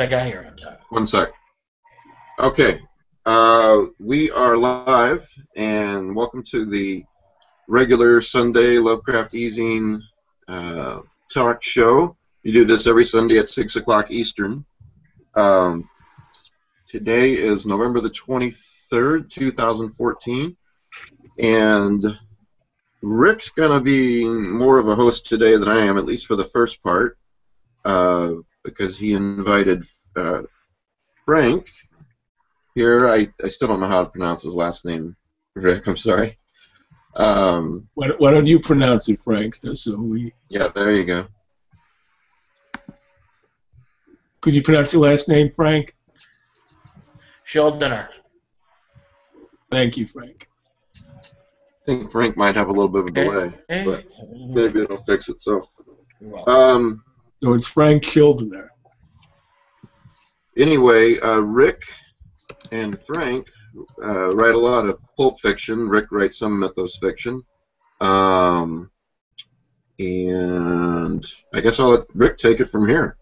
I got here on time. One sec. Okay. Uh, we are live, and welcome to the regular Sunday Lovecraft eZine uh, talk show. You do this every Sunday at 6 o'clock Eastern. Um, today is November the 23rd, 2014, and Rick's going to be more of a host today than I am, at least for the first part, uh, because he invited uh, Frank here. I, I still don't know how to pronounce his last name, Rick. I'm sorry. Um, Why, don't- why don't you pronounce it, Frank? So we yeah, there you go. could you pronounce your last name, Frank? Sheldon. Thank you, Frank. I think Frank might have a little bit of a delay, but maybe it'll fix itself. Um, So it's Frank Schildiner. anyway, uh, Rick and Frank uh, write a lot of pulp fiction. Rick writes some mythos fiction. Um, and I guess I'll let Rick take it from here.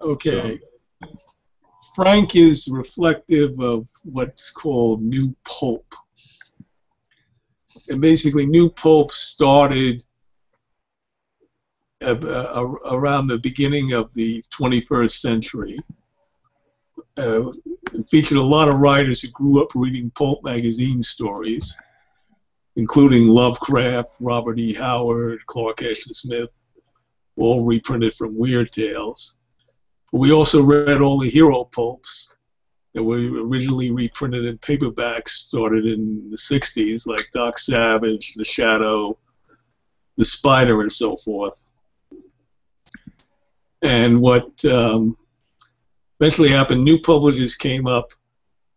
Okay. Frank is reflective of what's called new pulp. And basically, new pulp started uh, uh, around the beginning of the 21st century. Uh, featured a lot of writers who grew up reading pulp magazine stories, including Lovecraft, Robert E. Howard, Clark Ashton Smith, all reprinted from Weird Tales. But We also read all the hero pulps that were originally reprinted in paperbacks, started in the 60s, like Doc Savage, The Shadow, The Spider, and so forth. And what um, eventually happened, new publishers came up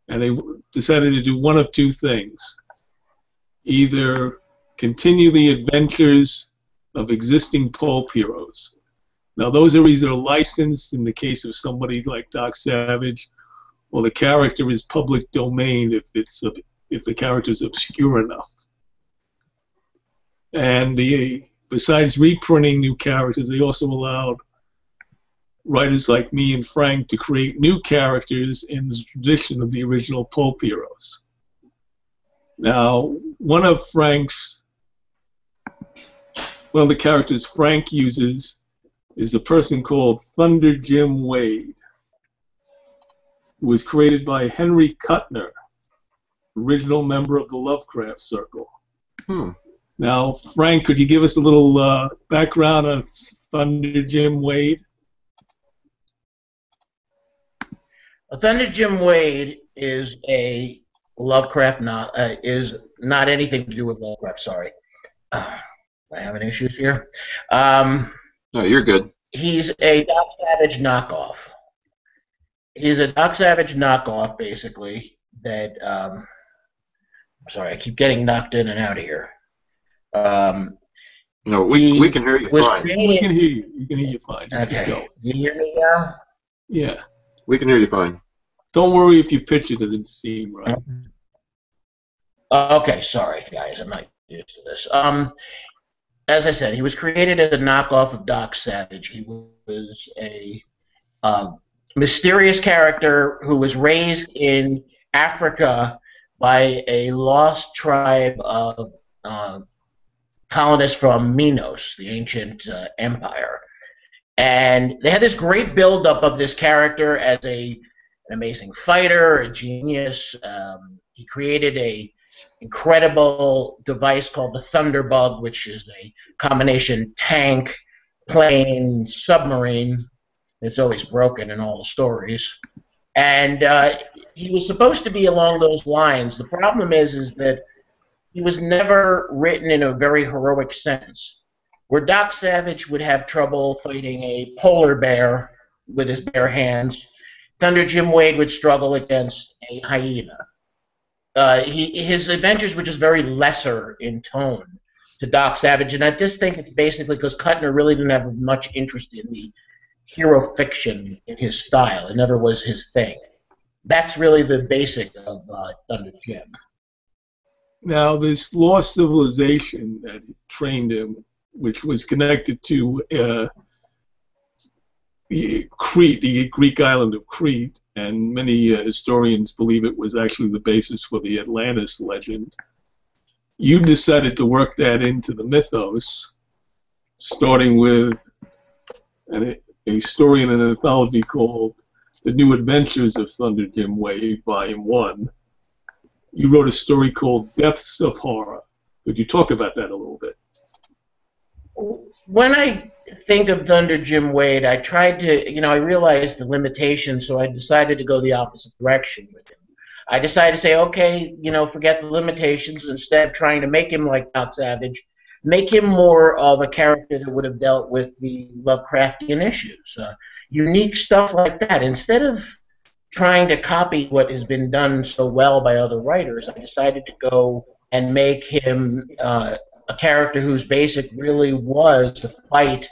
and they decided to do one of two things either continue the adventures of existing pulp heroes now, those are either licensed in the case of somebody like Doc Savage, or the character is public domain if it's if the character is obscure enough. And the besides reprinting new characters, they also allowed writers like me and Frank to create new characters in the tradition of the original pulp heroes. Now, one of Frank's one of the characters Frank uses is a person called Thunder Jim Wade, who was created by Henry Kuttner, original member of the Lovecraft Circle. Hmm. Now, Frank, could you give us a little uh, background on Thunder Jim Wade? Thunder Jim Wade is a Lovecraft not uh, is not anything to do with Lovecraft. Sorry, uh, I having issues here. Um, No, you're good. he's a Doc Savage knockoff. He's a Doc Savage knockoff, basically. That um, sorry, I keep getting knocked in and out of here. Um, No, we, He we can hear you was fine. We can hear you. We can hear you fine. Just Okay, keep going. you hear me now? Yeah. We can hear you fine. Don't worry if your picture doesn't seem right. Okay, sorry guys, I'm not used to this. Um, as I said, he was created as a knockoff of Doc Savage. He was a uh, mysterious character who was raised in Africa by a lost tribe of uh, colonists from Minos, the ancient uh, empire. And they had this great buildup of this character as a an amazing fighter, a genius. Um, he created a incredible device called the Thunderbug, which is a combination tank, plane, submarine. It's always broken in all the stories. And uh, he was supposed to be along those lines. The problem is, is that he was never written in a very heroic sense. Where Doc Savage would have trouble fighting a polar bear with his bare hands, Thunder Jim Wade would struggle against a hyena. Uh, he, his adventures were just very lesser in tone to Doc Savage, and I just think it's basically because Kuttner really didn't have much interest in the hero fiction in his style. It never was his thing. That's really the basic of uh, Thunder Jim. Now, this lost civilization that trained him, which was connected to uh, Crete, the Greek island of Crete, and many uh, historians believe it was actually the basis for the Atlantis legend. You decided to work that into the mythos, starting with an, a story in an anthology called The New Adventures of Thunder Jim Wade, Volume 1. You wrote a story called Depths of Horror. Could you talk about that a little bit? When I think of Thunder Jim Wade, I tried to, you know, I realized the limitations, so I decided to go the opposite direction with him. I decided to say, okay, you know, forget the limitations. Instead of trying to make him like Doc Savage, make him more of a character that would have dealt with the Lovecraftian issues, uh, unique stuff like that. Instead of trying to copy what has been done so well by other writers, I decided to go and make him uh, a character whose basic really was to fight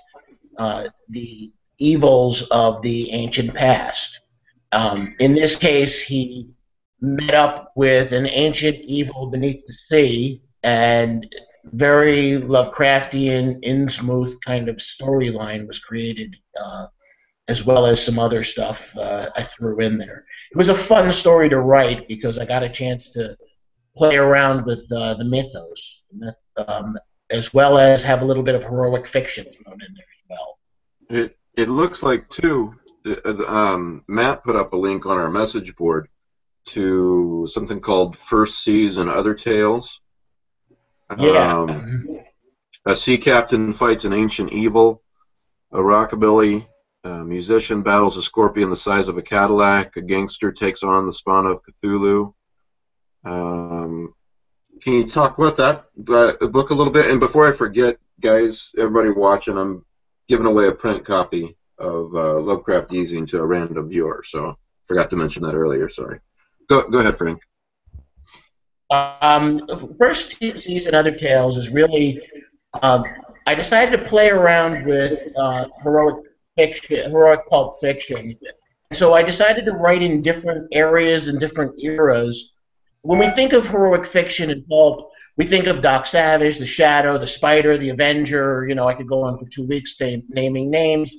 uh, the evils of the ancient past. Um, in this case, he met up with an ancient evil beneath the sea, and very Lovecraftian, Innsmouth kind of storyline was created, uh, as well as some other stuff uh, I threw in there. It was a fun story to write because I got a chance to play around with uh, the mythos, um, as well as have a little bit of heroic fiction thrown in there as well. It it looks like too. Uh, um, Matt put up a link on our message board to something called First Seas and Other Tales. Yeah. Um, a sea captain fights an ancient evil. A rockabilly a musician battles a scorpion the size of a Cadillac. A gangster takes on the spawn of Cthulhu. Um, can you talk about that uh, book a little bit? And before I forget, guys, everybody watching, I'm giving away a print copy of uh, Lovecraft eZine to a random viewer. So forgot to mention that earlier. Sorry. Go go ahead, Frank. Um, first seas and other tales is really. Um, I decided to play around with uh, heroic fiction, heroic pulp fiction. So I decided to write in different areas and different eras. When we think of heroic fiction and pulp, we think of Doc Savage, the Shadow, the Spider, the Avenger. You know, I could go on for two weeks naming names,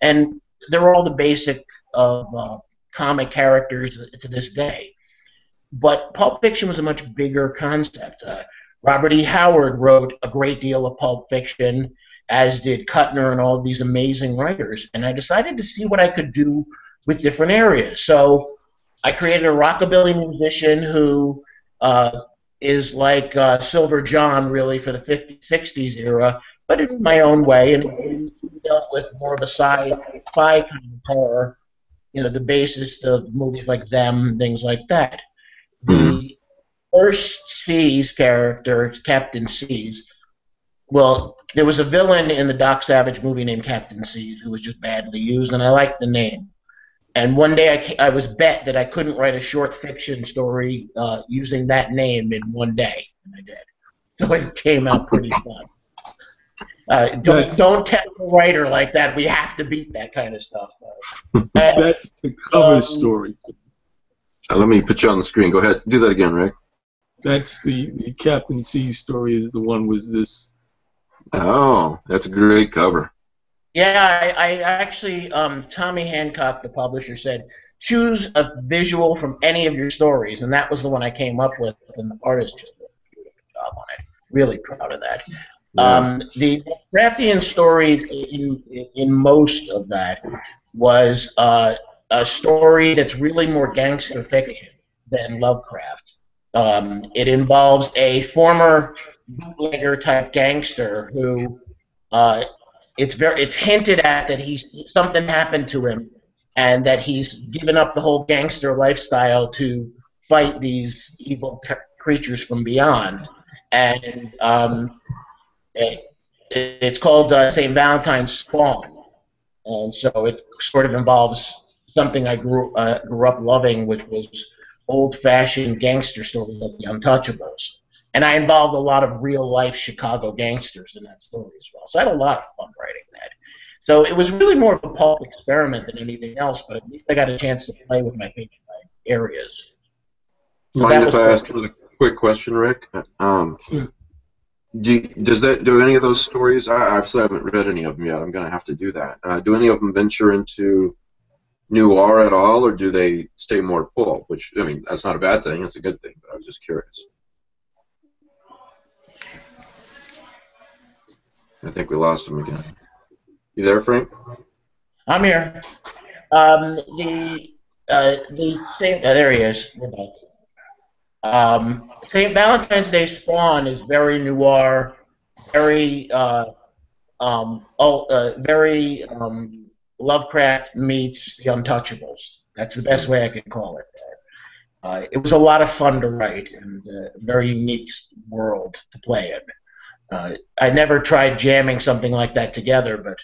and they're all the basic of uh, comic characters to this day. But pulp fiction was a much bigger concept. Uh, Robert E. Howard wrote a great deal of pulp fiction, as did Kuttner and all these amazing writers. And I decided to see what I could do with different areas. So I created a rockabilly musician who uh, is like uh, Silver John, really, for the 50s, 60s era, but in my own way, and dealt with more of a sci-fi kind of horror, you know, the basis of movies like Them, things like that. The first Seas character, Captain Seas, well, there was a villain in the Doc Savage movie named Captain Seas who was just badly used, and I liked the name. And one day I, I was bet that I couldn't write a short fiction story uh, using that name in one day, and I did. So it came out pretty fun. Uh, don't don't tell a writer like that. We have to beat that kind of stuff. That's the cover um, story. Uh, let me put you on the screen. Go ahead. Do that again, Rick. That's the, the Captain Seas story. Is the one with this. Oh, that's a great cover. Yeah, I, I actually, um, Tommy Hancock, the publisher, said choose a visual from any of your stories, and that was the one I came up with, and the artist just did a good job on it. Really proud of that. Yeah. Um, the Lovecraftian story in in most of that was uh, a story that's really more gangster fiction than Lovecraft. Um, it involves a former bootlegger type gangster who uh, it's very it's hinted at that he's something happened to him and that he's given up the whole gangster lifestyle to fight these evil creatures from beyond and um, it, it's called uh, St. Valentine's Spawn and so it sort of involves something I grew uh, grew up loving which was old-fashioned gangster stories like the Untouchables and I involved a lot of real life Chicago gangsters in that story as well. So I had a lot of fun. So it was really more of a pulp experiment than anything else, but at least I got a chance to play with my favorite areas. So Mind if I ask you a quick question, Rick? Um, Do, does that do any of those stories? I, I actually haven't read any of them yet. I'm going to have to do that. Uh, do any of them venture into noir at all, or do they stay more pulp? Which I mean, that's not a bad thing. It's a good thing. But I was just curious. I think we lost him again. You there, Frank? I'm here. Um, the uh, the Saint, uh, there he is. We're back. Um, Saint Valentine's Day Spawn is very noir, very uh, um, oh, uh, very um, Lovecraft meets The Untouchables. That's the best way I can call it. Uh, it was a lot of fun to write and a very unique world to play in. Uh, I never tried jamming something like that together, but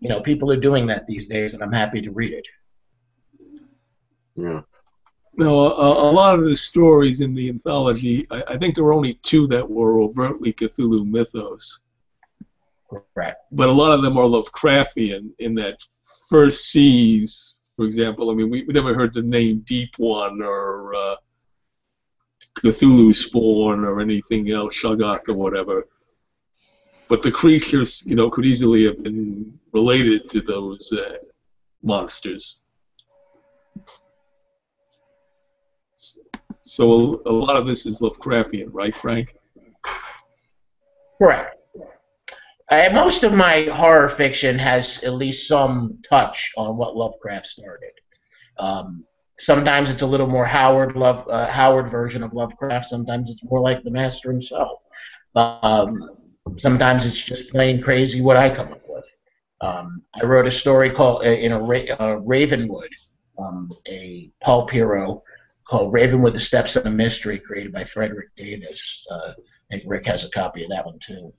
you know, people are doing that these days, and I'm happy to read it. Yeah. Now, a, a lot of the stories in the anthology, I, I think there were only two that were overtly Cthulhu mythos. Correct. But a lot of them are Lovecraftian in that first seas, for example. I mean, we, we never heard the name Deep One or uh, Cthulhu Spawn or anything else, Shoggoth or whatever. But the creatures, you know, could easily have been related to those uh, monsters. So a, a lot of this is Lovecraftian, right, Frank? Correct. Uh, most of my horror fiction has at least some touch on what Lovecraft started. Um, sometimes it's a little more Howard Love uh, Howard version of Lovecraft. Sometimes it's more like the master himself. Um, sometimes it's just plain crazy what I come up with. Um, I wrote a story called uh, in a Ra- uh, Ravenwood, um, a pulp hero called Ravenwood: The Steps of a Mystery, created by Frederick Davis. Uh, I think Rick has a copy of that one too,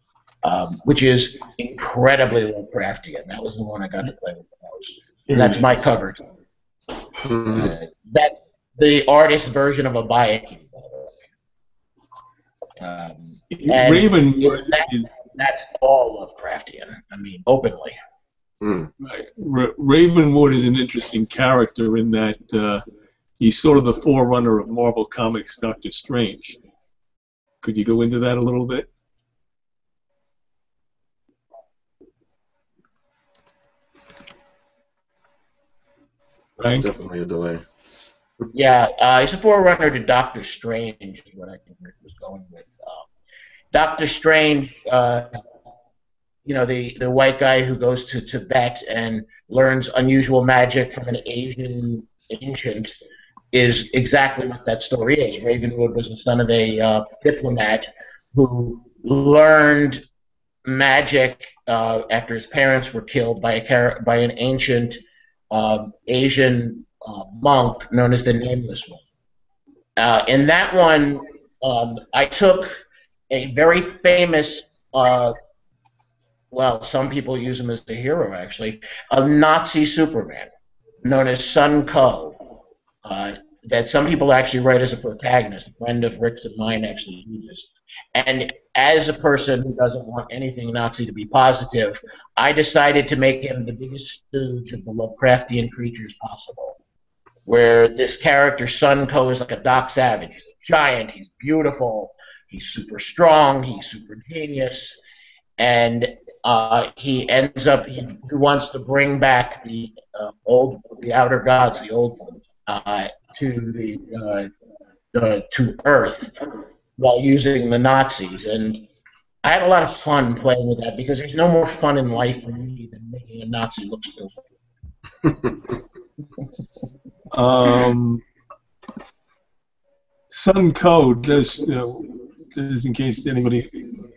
um, which is incredibly Lovecraftian. That was the one I got to play with the most. And that's my cover. Mhm. Uh, that the artist version of a Bayeki. Um, And Ravenwood that- is, that's all Lovecraftian. I mean, openly. Mm. Right. Ra- Ravenwood is an interesting character in that uh, he's sort of the forerunner of Marvel Comics' Doctor Strange. Could you go into that a little bit? Frank? Definitely a delay. Yeah, uh, he's a forerunner to Doctor Strange, is what I think Rick was going with. Doctor Strange, uh, you know, the, the white guy who goes to Tibet and learns unusual magic from an Asian ancient, is exactly what that story is. Ravenwood was the son of a uh, diplomat who learned magic uh, after his parents were killed by a by an ancient um, Asian uh, monk known as the Nameless One. Uh, in that one, um, I took a very famous, uh, well, some people use him as the hero actually, a Nazi Superman known as Sun Koh. Uh, that some people actually write as a protagonist. A friend of Rick's and mine actually do this. And as a person who doesn't want anything Nazi to be positive, I decided to make him the biggest stooge of the Lovecraftian creatures possible. Where this character, Sun Koh, is like a Doc Savage. He's a giant, he's beautiful, he's super strong, he's super genius, and uh, he ends up, he, he wants to bring back the uh, old, the outer gods, the old ones, uh, to the, uh, uh, to Earth while using the Nazis. And I had a lot of fun playing with that because there's no more fun in life for me than making a Nazi look stupid. Um, Sun Koh, just, uh, just in case anybody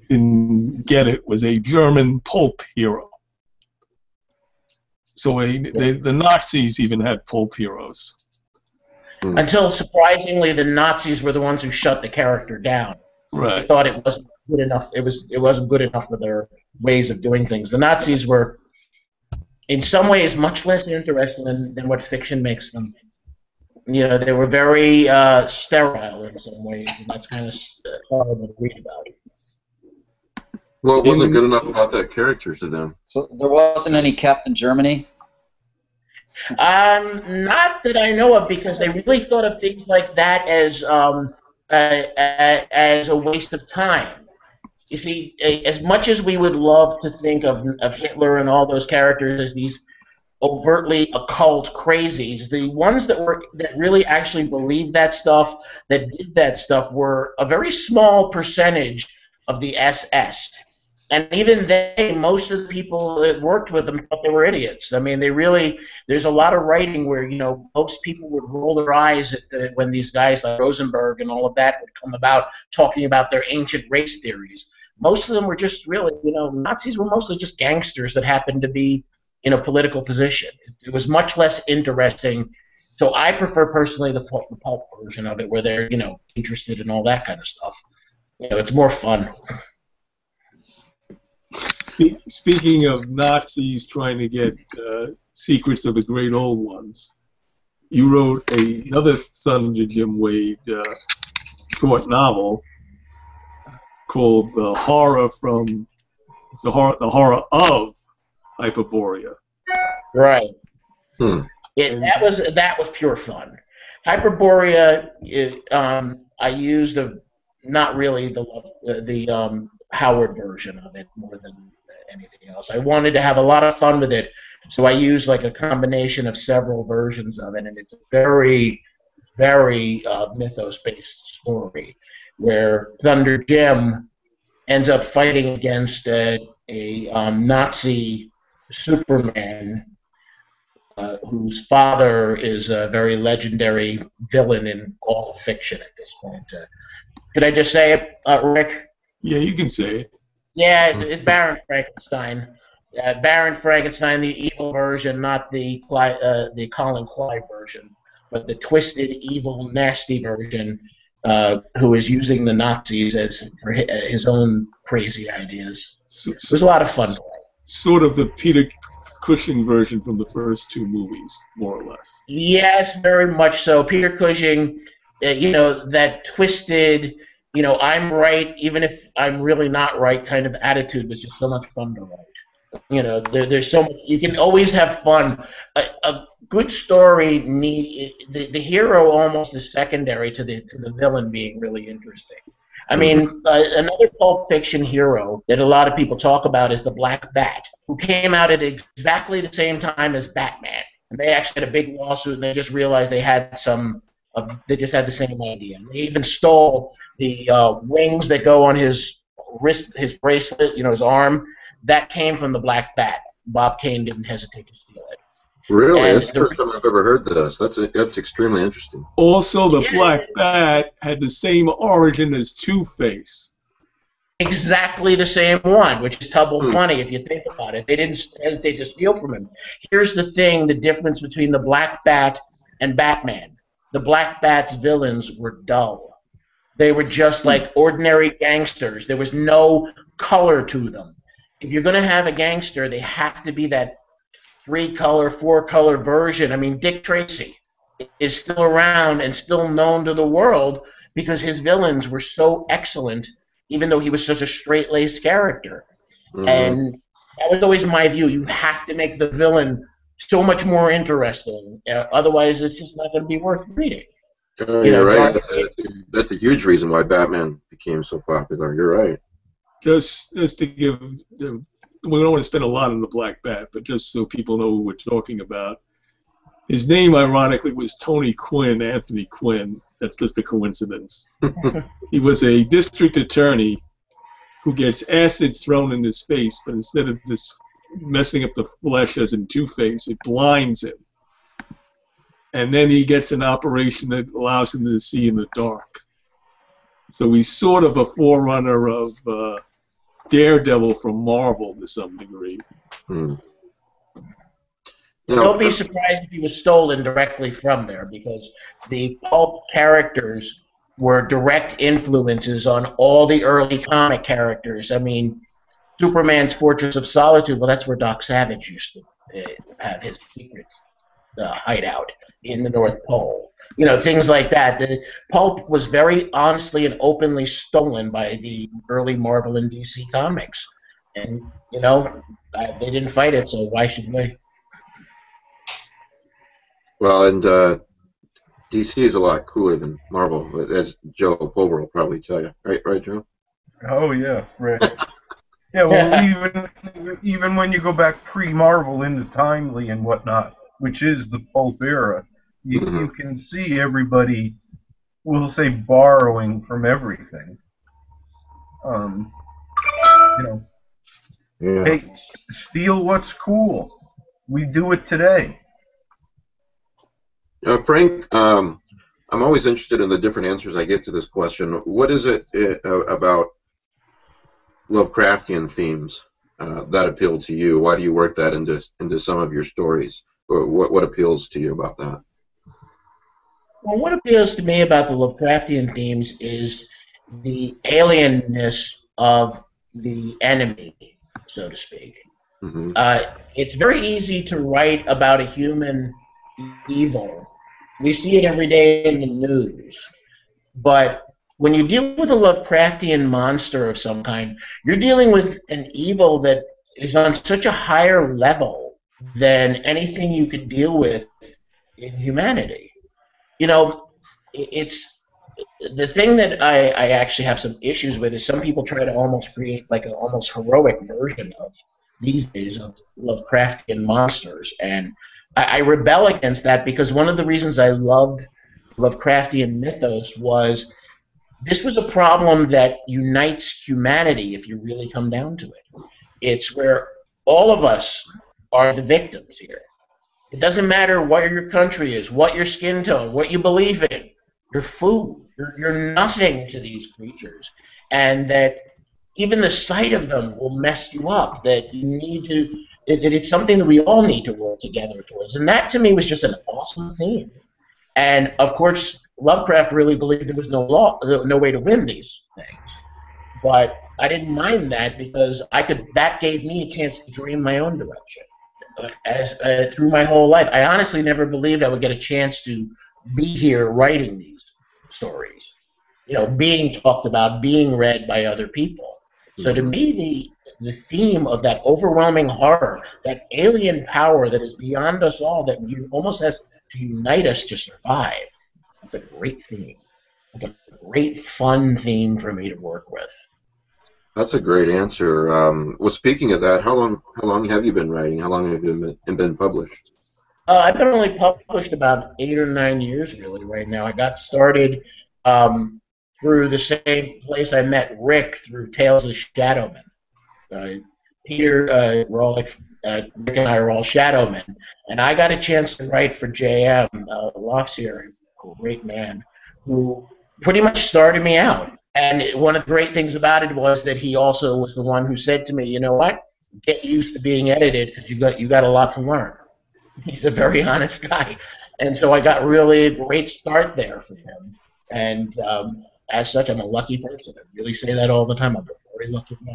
didn't get it, was a German pulp hero. So a, they, the Nazis even had pulp heroes. Hmm. Until surprisingly, the Nazis were the ones who shut the character down. They Right. thought it wasn't good enough. It was it wasn't good enough for their ways of doing things. The Nazis were, in some ways, much less interesting than, than what fiction makes them. You know, they were very uh, sterile in some ways, and that's kind of hard to read about. What wasn't good enough about that character to them? So there wasn't any Captain Germany. Um, not that I know of, because they really thought of things like that as um, uh, uh, as a waste of time. you see, a- as much as we would love to think of of Hitler and all those characters as these overtly occult crazies, the ones that were that really actually believed that stuff, that did that stuff, were a very small percentage of the SS. And even they, most of the people that worked with them thought they were idiots. I mean, they really, there's a lot of writing where, you know, most people would roll their eyes at the, when these guys like Rosenberg and all of that would come about talking about their ancient race theories. Most of them were just really, you know, Nazis were mostly just gangsters that happened to be in a political position. It was much less interesting. So I prefer personally the, pulp- the pulp version of it, where they're, you know, interested in all that kind of stuff. You know, it's more fun. Speaking of Nazis trying to get uh, secrets of the great old ones, you wrote a, another Son of Jim Wade uh, short novel called "The Horror from the Horror, the Horror of Hyperborea." Right. Hmm. It, that was that was pure fun. Hyperborea, it, um, I used a not really the the, the um, Howard version of it more than anything else. I wanted to have a lot of fun with it, so I used like a combination of several versions of it, and it's a very, very uh, mythos-based story where Thunder Jim ends up fighting against a, a um, Nazi Superman uh, whose father is a very legendary villain in all of fiction at this point. Uh, did I just say it, uh, Rick? Yeah, you can say it. Yeah, it- it's Baron Frankenstein. Uh, Baron Frankenstein, the evil version, not the Cli- uh, the Colin Clive version, but the twisted, evil, nasty version, uh, who is using the Nazis as for his own crazy ideas. So, It was a lot of fun. Sort of the Peter Cushing version from the first two movies, more or less. Yes, very much so. Peter Cushing, uh, you know, that twisted, you know, I'm right even if I'm really not right kind of attitude was just so much fun to write. You know, there, there's so much, you can always have fun. A, a good story need the, the hero almost is secondary to the to the villain being really interesting. I mean, uh, another Pulp Fiction hero that a lot of people talk about is the Black Bat, who came out at exactly the same time as Batman. And they actually had a big lawsuit, and they just realized they had some. Uh, they just had the same idea. They even stole the uh, wings that go on his wrist, his bracelet, you know, his arm. That came from the Black Bat. Bob Kane didn't hesitate to steal it. Really? And That's the the- first time I've ever heard this. That's that's extremely interesting. Also, the Yeah. Black Bat had the same origin as Two Face. exactly the same one, which is double Hmm. funny if you think about it. They didn't hesitate to steal from him. Here's the thing: the difference between the Black Bat and Batman. The Black Bat's villains were dull. They were just like ordinary gangsters. There was no color to them. If you're going to have a gangster, they have to be that three color, four color version. I mean, Dick Tracy is still around and still known to the world because his villains were so excellent, even though he was such a straight laced character. Mhm. And that was always my view. You have to make the villain so much more interesting. Uh, otherwise, it's just not going to be worth reading. Oh, you know, you're right. That's a, that's, a, that's a huge reason why Batman became so popular. You're right. Just, just to give, we don't want to spend a lot on the Black Bat, but just so people know who we're talking about. His name, ironically, was Tony Quinn, Anthony Quinn. That's just a coincidence. he was a district attorney who gets acid thrown in his face, but instead of this messing up the flesh as in Two Face, it blinds him. And then he gets an operation that allows him to see in the dark. So he's sort of a forerunner of uh, Daredevil from Marvel to some degree. Hmm. You know, Don't be surprised if he was stolen directly from there because the pulp characters were direct influences on all the early comic characters. I mean, Superman's Fortress of Solitude, well, that's where Doc Savage used to uh, have his secret uh, hideout in the North Pole. You know, things like that. The pulp was very honestly and openly stolen by the early Marvel and DC comics. And, you know, uh, they didn't fight it, so why should we? Well, and uh, DC is a lot cooler than Marvel, as Joe Pulver will probably tell you. Right, right, Joe? Oh yeah, right. Yeah, well, even even when you go back pre-Marvel into Timely and whatnot, which is the pulp era, you, Mhm. you can see everybody, we'll say, borrowing from everything. Um, you know, Yeah. hey, steal what's cool. We do it today. Uh, Frank, um, I'm always interested in the different answers I get to this question. What is it uh, about Lovecraftian themes uh, that appeal to you? Why do you work that into into some of your stories? What what appeals to you about that? Well, what appeals to me about the Lovecraftian themes is the alienness of the enemy, so to speak. hmm Uh, it's very easy to write about a human evil. We see it every day in the news. But when you deal with a Lovecraftian monster of some kind, you're dealing with an evil that is on such a higher level than anything you could deal with in humanity. You know, it's the thing that I, I actually have some issues with is some people try to almost create like an almost heroic version of these days of Lovecraftian monsters, and I, I rebel against that because one of the reasons I loved Lovecraftian mythos was this was a problem that unites humanity if you really come down to it. It's where all of us are the victims here. It doesn't matter what your country is, what your skin tone, what you believe in. You're food. You're, you're nothing to these creatures. And that even the sight of them will mess you up. That you need to, it- it's something that we all need to work together towards. And that to me was just an awesome theme. And of course, Lovecraft really believed there was no law, no way to win these things. But I didn't mind that because I could. That gave me a chance to dream my own direction. Uh, As uh, through my whole life, I honestly never believed I would get a chance to be here writing these stories. You know, being talked about, being read by other people. So to me, the the theme of that overwhelming horror, that alien power that is beyond us all, that you almost has to unite us to survive. That's a great theme. It's a great fun theme for me to work with. That's a great answer. Um, well, speaking of that, how long how long have you been writing? How long have you been been published? Uh, I've been only published about eight or nine years, really, right now. I got started um, through the same place I met Rick through Tales of Shadowmen. Uh, Peter uh, Rawlik, uh, Rick and I are all Shadowmen, and I got a chance to write for J.M. Uh, a great man, who pretty much started me out. And one of the great things about it was that he also was the one who said to me, "You know what? Get used to being edited because you got you got a lot to learn." He's a very honest guy, and so I got really a great start there for him. And um, as such, I'm a lucky person. I really say that all the time. I'm a very lucky guy.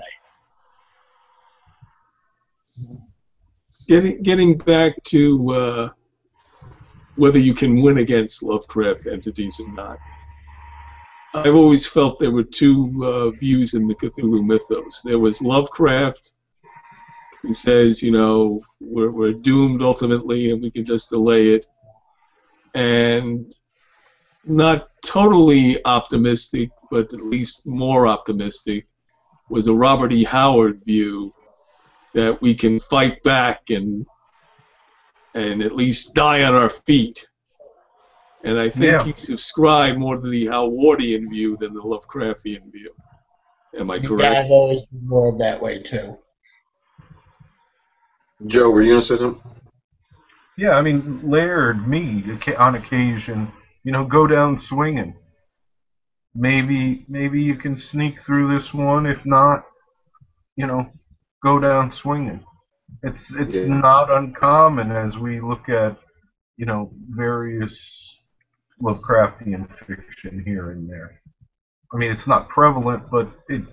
Getting getting back to uh, whether you can win against Lovecraft entities or not. I've always felt there were two uh, views in the Cthulhu mythos. There was Lovecraft, who says, you know, we're, we're doomed ultimately and we can just delay it. And not totally optimistic, but at least more optimistic, was a Robert E. Howard view that we can fight back and and at least die on our feet. And I think Yeah. he subscribed more to the Howardian view than the Lovecraftian view. Am I correct? Yeah, correct? I've always been more of that way too. Joe, were you gonna say something? Yeah, I mean, Laird, me, on occasion, you know, go down swinging. Maybe, maybe you can sneak through this one. If not, you know, go down swinging. It's it's Yeah. not uncommon as we look at, you know, various Lovecraftian fiction here and there. I mean, it's not prevalent, but it's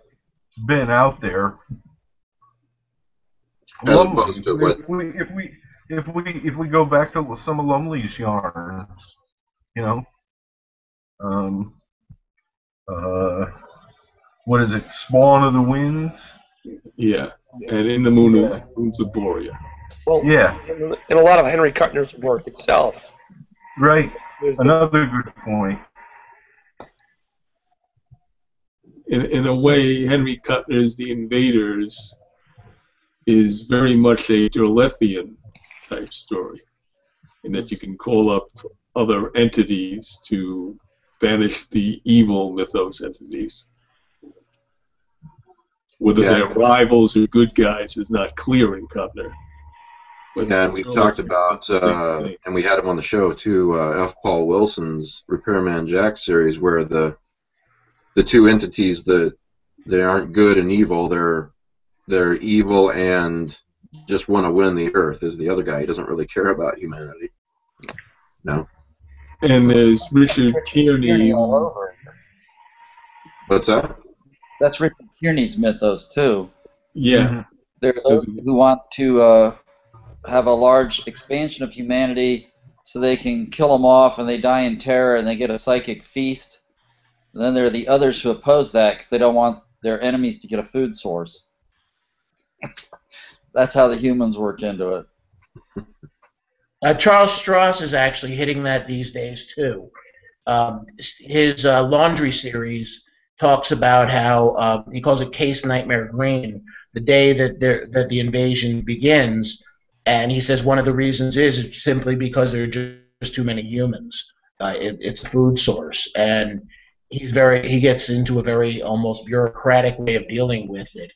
been out there. As Lumley, opposed to what- If we, if we if we if we go back to some of Lumley's yarns, you know, um, uh, what is it? Spawn of the Winds. Yeah. And in the moon of moons of Borea. Well, Yeah, in, in a lot of Henry Kuttner's work itself, right. There's the, Another good point. in, in a way, Henry Kuttner's The Invaders is very much a Derlethian type story, in that you can call up other entities to banish the evil mythos entities. Whether Yeah. they're rivals or good guys is not clear in Kuttner. But And we've talked about, uh, and we had him on the show too, uh, F. Paul Wilson's Repairman Jack series, where the the two entities that they aren't good and evil, they're they're evil and just want to win the earth. Is the other guy? He doesn't really care about humanity. No, and there's Richard Kearney. Kearney all over. what's that? That's Richard Kearney's mythos too. Yeah, There are those who want to uh, have a large expansion of humanity so they can kill them off and they die in terror and they get a psychic feast. And then there are the others who oppose that because they don't want their enemies to get a food source. That's how the humans work into it. Uh, Charles Stross is actually hitting that these days too. Um, his uh, laundry series talks about how uh, he calls it Case Nightmare Green, the day that there, that the invasion begins, and he says one of the reasons is simply because there are just too many humans. Uh, it, it's a food source, and he's very he gets into a very almost bureaucratic way of dealing with it.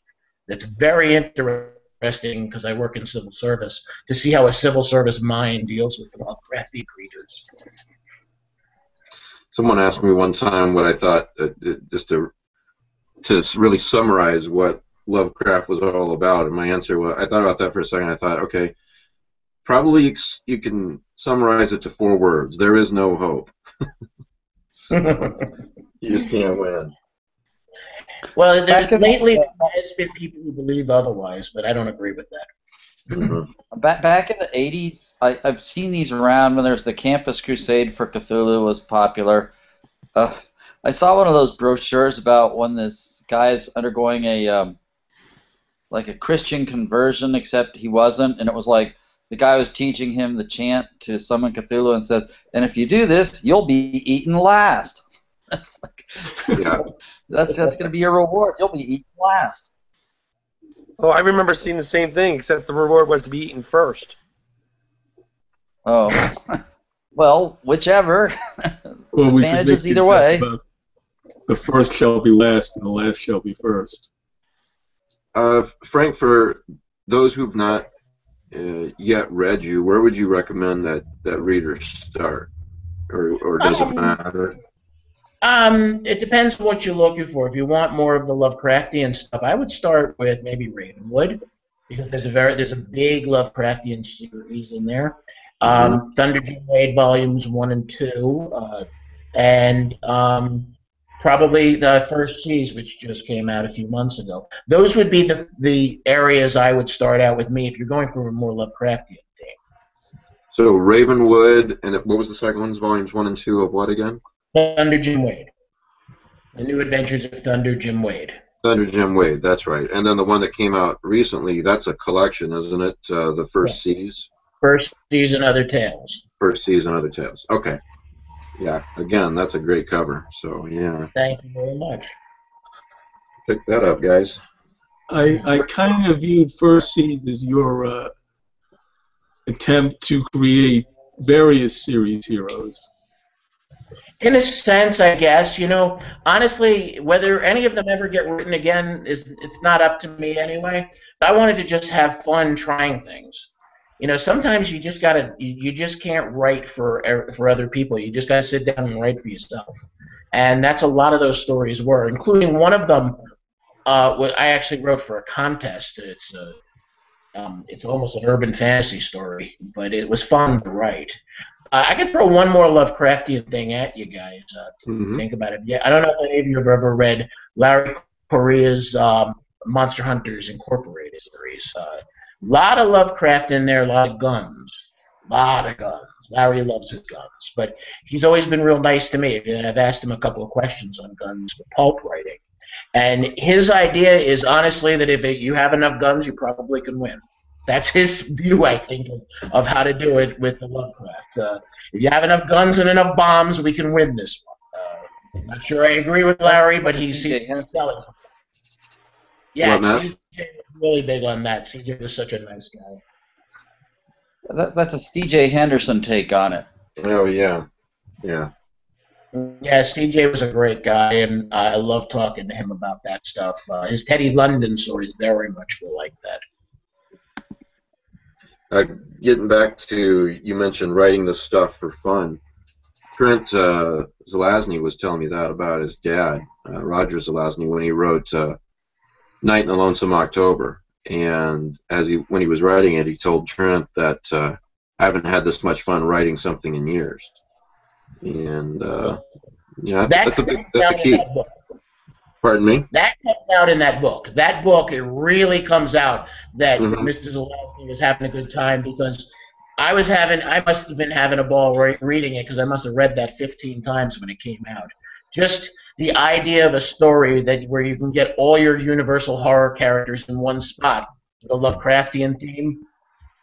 That's very interesting because I work in civil service to see how a civil service mind deals with Lovecrafty creatures. Someone asked me one time what I thought, uh, just to to really summarize what Lovecraft was all about, and my answer was, I thought about that for a second. I thought, okay, probably you can summarize it to four words: there is no hope. So, you just can't win. well, there, Back in- lately there has been people who believe otherwise, but I don't agree with that. Mhm. Back back in the '80s, I, I've seen these around when there's the Campus Crusade for Cthulhu was popular. Uh, I saw one of those brochures about when this guy is undergoing a um, like a Christian conversion, except he wasn't, and it was like the guy was teaching him the chant to summon Cthulhu and says, "And if you do this, you'll be eaten last." That's like, Yeah. that's that's gonna be your reward. You'll be eaten last. Oh, I remember seeing the same thing, except the reward was to be eaten first. Oh, well, whichever. Well, we Advantages make either way. The first shall be last, and the last shall be first. Uh, Frank, for those who've not uh, yet read you, where would you recommend that, that readers start? Or, or does it Um, matter? Um, it depends what you're looking for. If you want more of the Lovecraftian stuff, I would start with maybe Ravenwood, because there's a very there's a big Lovecraftian series in there. Um, Thunder Jim Wade volumes one and two, uh, and um, probably the first seas, which just came out a few months ago. Those would be the the areas I would start out with me if you're going for a more Lovecraftian thing. So Ravenwood, and what was the second one's volumes one and two of what again? Thunder Jim Wade, The New Adventures of Thunder Jim Wade. Thunder Jim Wade, that's right. And then the one that came out recently, that's a collection, isn't it? Uh, the first seas, First season, Other Tales. first season, other tales. Okay. Yeah. Again, that's a great cover. So yeah, Thank you very much. pick that up, guys. I, I kind of viewed First Seed as your uh, attempt to create various series heroes. In a sense, I guess, you know, honestly, whether any of them ever get written again is it's not up to me anyway. But I wanted to just have fun trying things. You know, sometimes you just gotta, you, you just can't write for for other people. You just gotta sit down and write for yourself, and that's a lot of those stories were, including one of them. Uh, what I actually wrote for a contest. It's a, um, it's almost an urban fantasy story, but it was fun to write. Uh, I could throw one more Lovecraftian thing at you guys. Uh, to Mhm. think about it. Yeah, I don't know if any of you have ever read Larry Correia's um, Monster Hunters Incorporated series. A lot of Lovecraft in there, a lot of guns, a lot of guns. Larry loves his guns, but he's always been real nice to me. I've asked him a couple of questions on guns for pulp writing, and his idea is honestly that if it, you have enough guns, you probably can win. That's his view, I think, of, of how to do it with the Lovecraft. Uh, if you have enough guns and enough bombs, we can win this one. Uh, Not sure I agree with Larry, but he's, CJ he's Henderson. selling. Yeah, What, Matt? CJ was really big on that. CJ was such a nice guy. That, that's a C.J. Henderson take on it. Oh yeah, yeah. Yeah, CJ was a great guy, and I love talking to him about that stuff. Uh, his Teddy London stories very much were like that. Uh, getting back to you mentioned writing this stuff for fun. Trent uh, Zelazny was telling me that about his dad, uh, Roger Zelazny, when he wrote uh, "Night in the Lonesome October." And as he when he was writing it, he told Trent that uh, I haven't had this much fun writing something in years. And uh, yeah, That that's a big, that's a key. that. Pardon me. That comes out in that book. That book, it really comes out that Mhm. Mr. Zelazny was having a good time because I was having, I must have been having a ball re- reading it because I must have read that 15 times when it came out. Just the idea of a story that where you can get all your Universal horror characters in one spot, the Lovecraftian theme.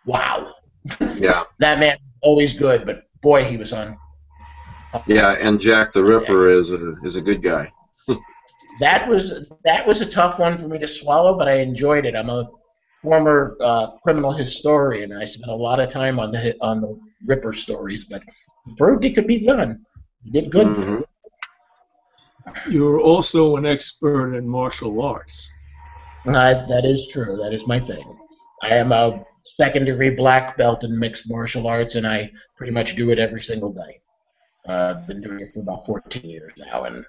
Wow, Yeah, that man was always good, but boy, he was on. yeah. And Jack the Ripper is a is a good guy. that was that was a tough one for me to swallow, but I enjoyed it. I'm a former uh, criminal historian. I spent a lot of time on the on the Ripper stories, but proved it could be done. He did good. Mhm. You're also an expert in martial arts. Uh, that is true. That is my thing. I am a second degree black belt in mixed martial arts, and I pretty much do it every single day. Uh, I've been doing it for about 14 years now, and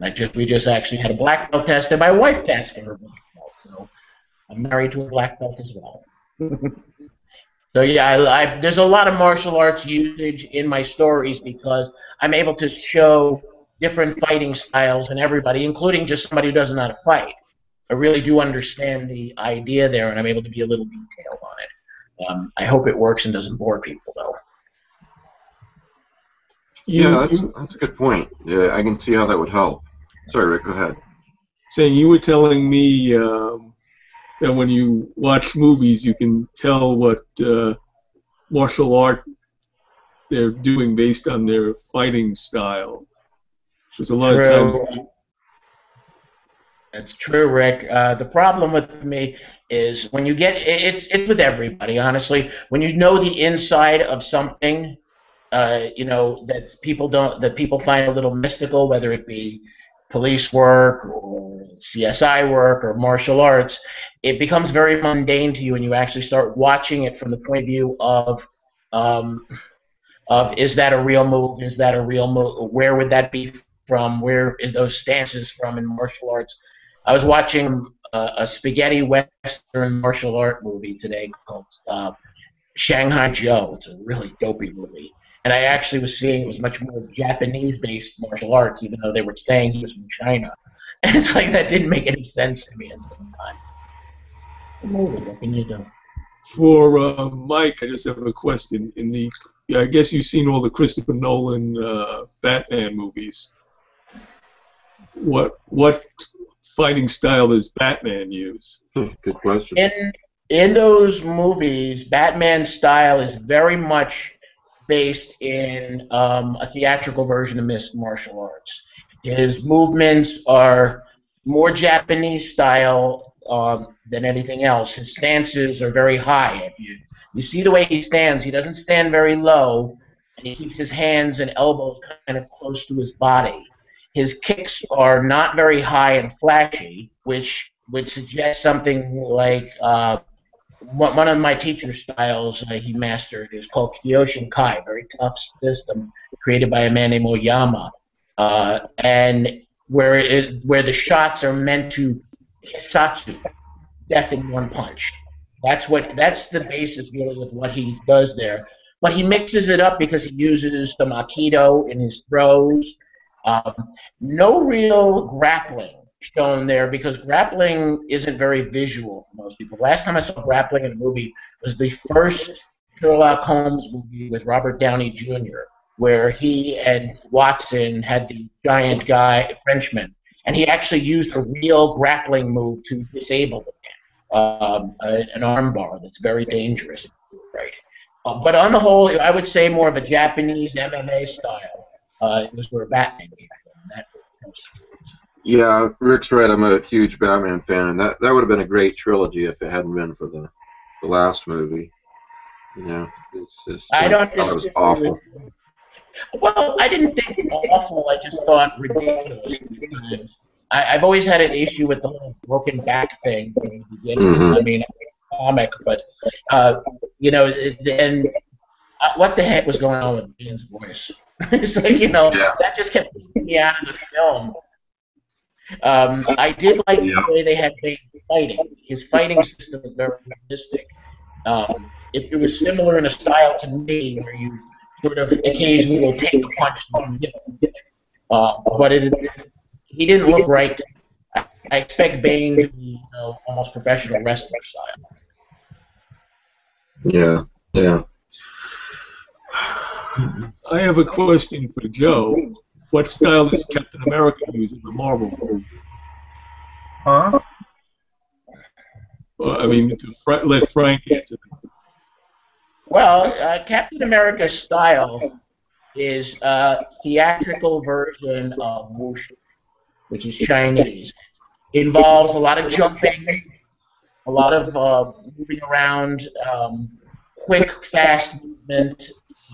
I just we just actually had a black belt test, and my wife passed her black belt, so I'm married to a black belt as well. so yeah, I, I, there's a lot of martial arts usage in my stories because I'm able to show different fighting styles and everybody, including just somebody who doesn't know how to fight. I really do understand the idea there, and I'm able to be a little detailed on it. Um, I hope it works and doesn't bore people, though. You, yeah, that's that's a good point. Yeah, I can see how that would help. Sorry, Rick. Go ahead. saying you were telling me um, that when you watch movies, you can tell what uh, martial art they're doing based on their fighting style. There's a lot of True. times. That's true, Rick. Uh, the problem with me is when you get it- it's it's with everybody, honestly. When you know the inside of something, uh, you know that people don't that people find a little mystical, whether it be police work or CSI work or martial arts, it becomes very mundane to you, and you actually start watching it from the point of view of um, of is that a real move? Is that a real move? Where would that be from? where those stances from in martial arts? I was watching uh, a spaghetti western martial art movie today called uh, Shanghai Joe. It's a really dopey movie. And I actually was seeing it was much more Japanese-based martial arts, even though they were saying he was from China. And it's like that didn't make any sense to me at some time. The movie, what can you do? For uh, Mike, I just have a question. In the, I guess you've seen all the Christopher Nolan uh, Batman movies. What what fighting style does Batman use? Good question. in in those movies, Batman's style is very much based in um, a theatrical version of mixed martial arts. His movements are more Japanese style um, than anything else. His stances are very high. If you you see the way he stands, he doesn't stand very low, and he keeps his hands and elbows kind of close to his body. His kicks are not very high and flashy, which would suggest something like uh, one of my teacher styles uh, he mastered is called Kyokushin Kai, very tough system created by a man named Oyama, uh, and where it, where the shots are meant to satsu, death in one punch. That's what that's the basis really of what he does there. But he mixes it up because he uses some aikido in his throws. Um, no real grappling shown there because grappling isn't very visual for most people. Last time I saw grappling in a movie was the first Sherlock Holmes movie with Robert Downey Jr., where he and Watson had the giant guy Frenchman, and he actually used a real grappling move to disable the man, um, an armbar that's very dangerous. Right. Uh, but on the whole, I would say more of a Japanese MMA style. Uh, it was where Batman came from. Yeah, Rick's right. I'm a huge Batman fan, and that that would have been a great trilogy if it hadn't been for the the last movie. You know, it's just I don't thought it was awful. Well, I didn't think it was awful. I just thought ridiculous. I, I've always had an issue with the whole broken back thing from the beginning. Mhm. I mean, comic, but uh, you know, it- and uh, what the heck was going on with Bane's voice? it's like you know Yeah. that just kept taking me out of the film. Um, I did like Yeah. the way they had Bane fighting. His fighting system is very realistic. Um, it, it was similar in a style to me, where you sort of occasionally will take a punch and you know, uh, but it, he didn't look right. I, I expect Bane to be you know, almost professional wrestler style. Yeah, yeah. I have a question for Joe. What style does Captain America use in the Marvel movie? Huh? Well, I mean, to Fra- let Frank answer. that. Well, uh, Captain America's style is a theatrical version of wushu, which is Chinese. It Involves a lot of jumping, a lot of uh, moving around, um, quick, fast movement,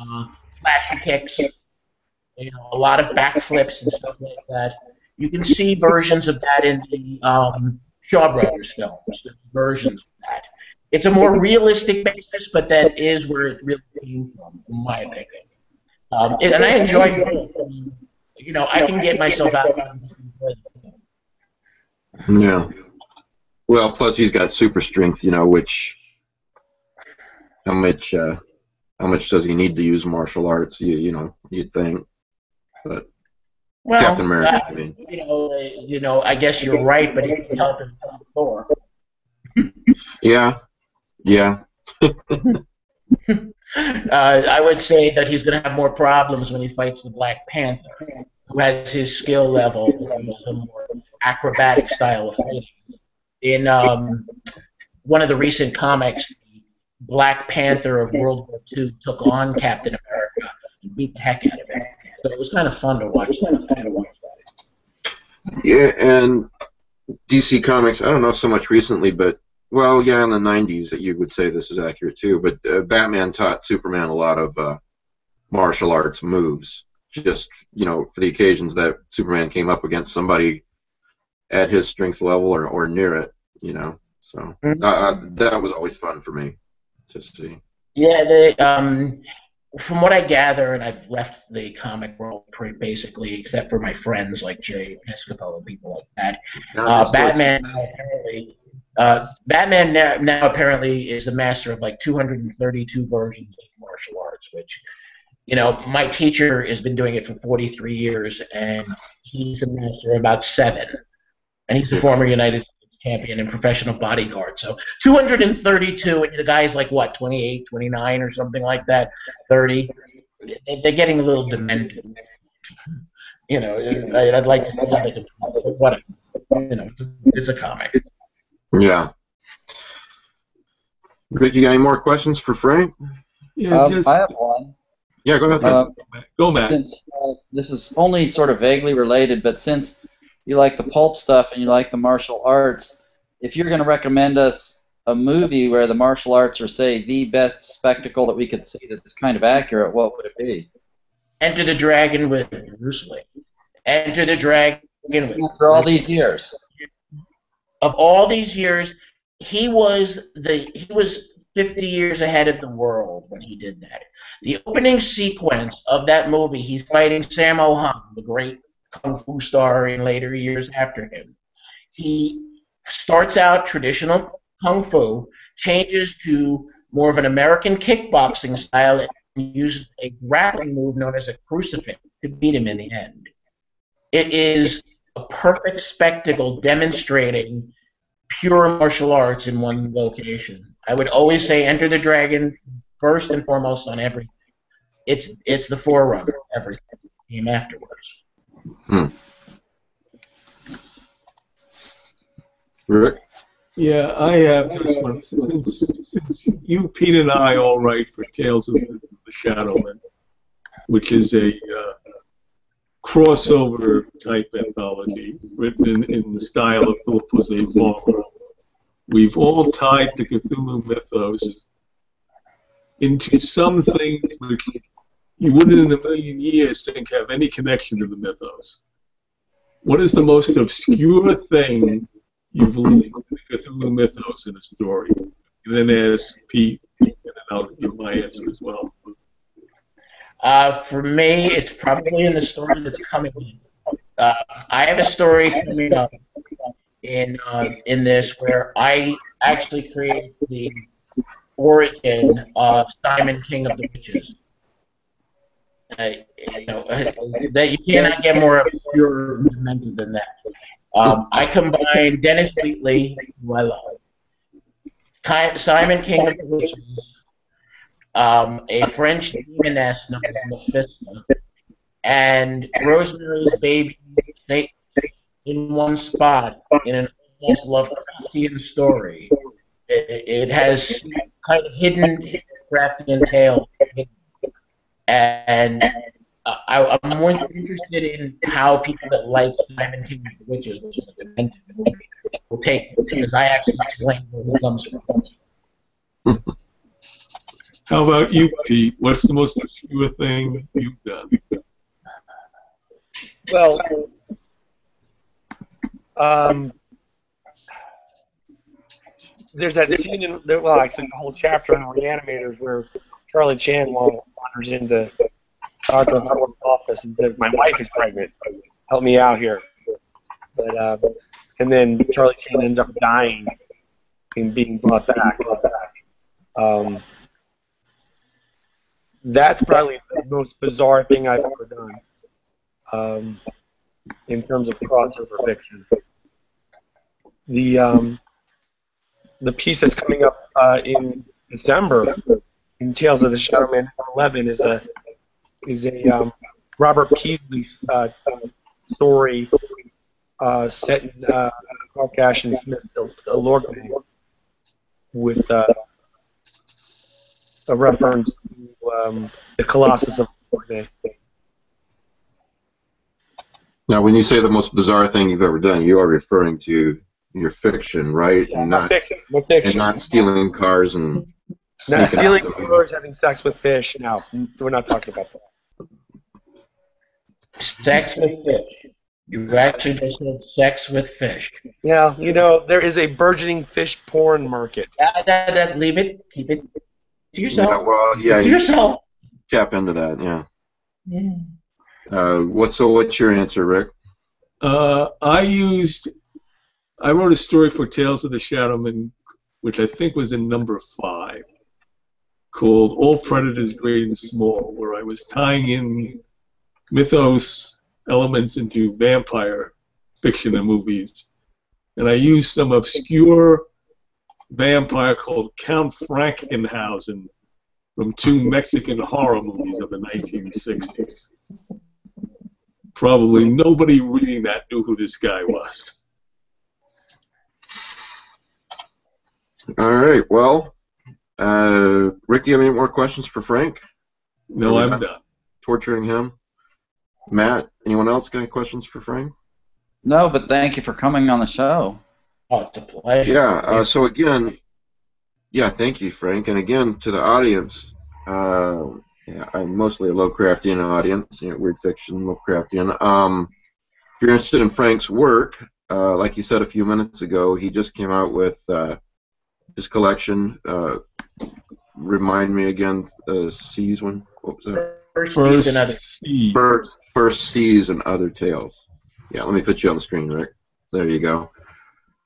uh, flashy kicks, you know, a lot of backflips and stuff like that. You can see versions of that in the um, Shaw Brothers films, the versions of that it's a more realistic basis, but that is where it really came from, in my opinion. Um, and and I enjoyed it. You know, I can get myself out. of it. Yeah. Well, plus he's got super strength, you know, which how much uh, how much does he need to use martial arts? You you know, you'd think. But Well, Captain America, I mean. you know, you know, I guess you're right, but he can help him from Thor. Yeah. Yeah. Uh, I would say that he's going to have more problems when he fights the Black Panther, who has his skill level and some more acrobatic style of fighting. In um, one of the recent comics, the Black Panther of World War II took on Captain America and beat the heck out of him. So it was kind of fun to watch that. Kind of watch that. Yeah, and DC Comics, I don't know so much recently, but well, yeah, in the '90s, that you would say this is accurate too. But uh, Batman taught Superman a lot of uh, martial arts moves, just you know, for the occasions that Superman came up against somebody at his strength level or, or near it, you know. So Mhm. uh, uh, that was always fun for me to see. Yeah, they, um, from what I gather, and I've left the comic world pretty basically, except for my friends like Jay Piscopo and people like that. Uh, Batman now apparently, uh, Batman now, now apparently is the master of like 232 versions of martial arts, which, you know, my teacher has been doing it for 43 years, and he's a master of about seven, and he's a former United States champion and professional bodyguard. So 232, and the guy's like what, 28, 29, or something like that, 30. They- They're getting a little demented. You know, I- I'd like to see how they can, but whatever. You know, it's a, it's a comic. Yeah. Rick, you got any more questions for Frank? Yeah, Um, just I have one. Yeah, go ahead. Uh, go, Matt. since uh, this is only sort of vaguely related, but since you like the pulp stuff and you like the martial arts, if you're going to recommend us a movie where the martial arts are, say, the best spectacle that we could see that's kind of accurate, what would it be? Enter the Dragon with Bruce Lee. Enter the Dragon with After all these years. of all these years, he was the he was 50 years ahead of the world when he did that. The opening sequence of that movie, he's fighting Sammo Hung, the great kung fu star in later years after him. He starts out traditional kung fu, changes to more of an American kickboxing style, and uses a grappling move known as a crucifix to beat him in the end. It is a perfect spectacle demonstrating pure martial arts in one location. I would always say Enter the Dragon first and foremost on everything. It's it's the forerunner of everything that came afterwards. Rick? Yeah, I have just one. Since, since you, Pete, and I all write for Tales of the, the Shadowmen, which is a uh, crossover type anthology written in, in the style of Philip Jose Farmer. We've all tied the Cthulhu mythos into something which you wouldn't in a million years think have any connection to the mythos. What is the most obscure thing you've linked the Cthulhu mythos in a story? And then ask Pete, and I'll give my answer as well. Uh, for me, it's probably in the story that's coming. Uh, I have a story coming up in uh, in this where I actually create the origin of Simon King of the Witches. Uh, you know, uh, that you cannot get more obscure demented than that. Um, I combine Dennis Wheatley, who I love, Simon King of the Witches, um, a French demoness known as Mephisto, and Rosemary's Baby in one spot in an almost Lovecraftian story. It, it has kind of hidden Lovecraftian tale, and uh, I, I'm more interested in how people that like Simon King of the Witches, which is a demented, will take it, because I actually explain where it comes from. How about you, Pete? What's the most obscure thing you've done? Well, um, there's that scene in there- well, actually, the whole chapter on reanimators where Charlie Chan wa- wanders into Dr. Hartwell's office and says, "My wife is pregnant. Help me out here." But uh, and then Charlie Chan ends up dying and being brought back. Um, that's probably the most bizarre thing I've ever done um, in terms of crossover fiction. The um, the piece that's coming up uh, in December in Tales of the Shadowmen 11 is a is a um, Robert Peasley uh, story uh, set in uh, Clark Ashton Smith's Lord with uh, a reference to um, the Colossus of Ylourgne. Now, when you say the most bizarre thing you've ever done, you are referring to your fiction, right? Yeah, and not fiction, fiction. and not stealing cars and Not sneaking stealing out cars, having sex with fish. No, we're not talking about that. Sex with fish. You actually just said sex with fish. Yeah, you know there is a burgeoning fish porn market. That, that, that, leave it. Keep it to Yeah, yourself. well, yeah, to you yourself. tap into that. Yeah. Uh, what's so? What's your answer, Rick? Uh, I used, I wrote a story for Tales of the Shadowmen, which I think was in number five, called All Predators Great and Small, where I was tying in mythos elements into vampire fiction and movies. And I used some obscure vampire called Count Frankenhausen from two Mexican horror movies of the 1960s. Probably nobody reading that knew who this guy was. All right. Well, uh, Rick, do you have any more questions for Frank? No, I'm done. Torturing him. Matt, anyone else got any questions for Frank? No, but thank you for coming on the show. Oh, it's a pleasure. Yeah. Uh, so again, yeah, thank you, Frank, and again to the audience. Uh, yeah, I'm mostly a Lovecraftian audience, you know, weird fiction, Lovecraftian. Um, if you're interested in Frank's work, uh, like you said a few minutes ago, he just came out with uh, his collection. Uh, remind me again, uh, Seas one. What was that? First, First season of seed. First, first Seas and Other Tales. Yeah, let me put you on the screen, Rick. There you go.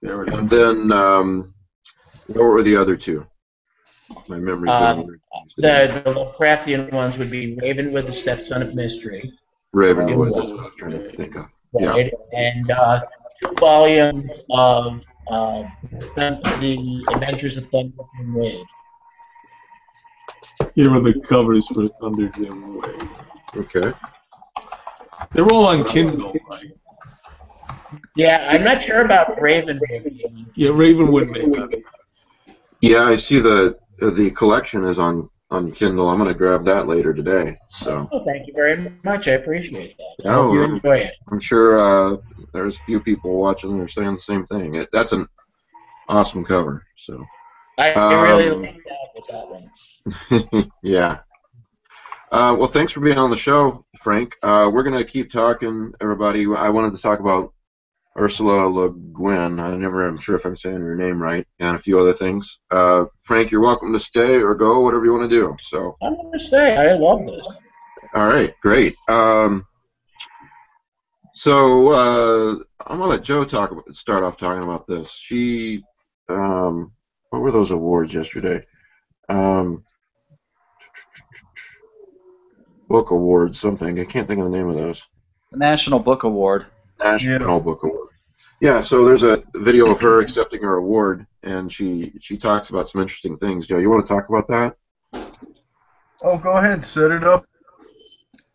There it And then, um, what were the other two? My memory's Uh, getting the, the Lovecraftian ones would be Ravenwood, the Stepson of Mystery, Ravenwood. That's what I was trying to think of. Yeah. right? And uh, two volumes of uh, the Adventures of Thunder Jim Wade. Here are the covers for Thunder Jim Wade. Okay. They're all on Kindle, right? Yeah, I'm not sure about Ravenwood. Yeah, Ravenwood may have it. Yeah, I see the uh, the collection is on on Kindle. I'm going to grab that later today. So. Oh, thank you very much. I appreciate that. I Oh, hope you enjoy it. I'm sure uh, there's a few people watching that are saying the same thing. It, that's an awesome cover. So. I, I really um, like that with that one. yeah. Uh, well, thanks for being on the show, Frank. Uh, we're going to keep talking, everybody. I wanted to talk about Ursula Le Guin. I never am sure if I'm saying your name right, and a few other things. Uh, Frank, you're welcome to stay or go, whatever you want to do. So, I'm going to stay. I love this. all right, great. Um, so uh, I'm gonna let Joe talk about, start off talking about this. She, um, what were those awards yesterday? Um, book awards, something. I can't think of the name of those. The National Book Award. National Book Award. Yeah, so there's a video of her accepting her award, and she she talks about some interesting things. Joe, you want to talk about that? Oh, go ahead, set it up.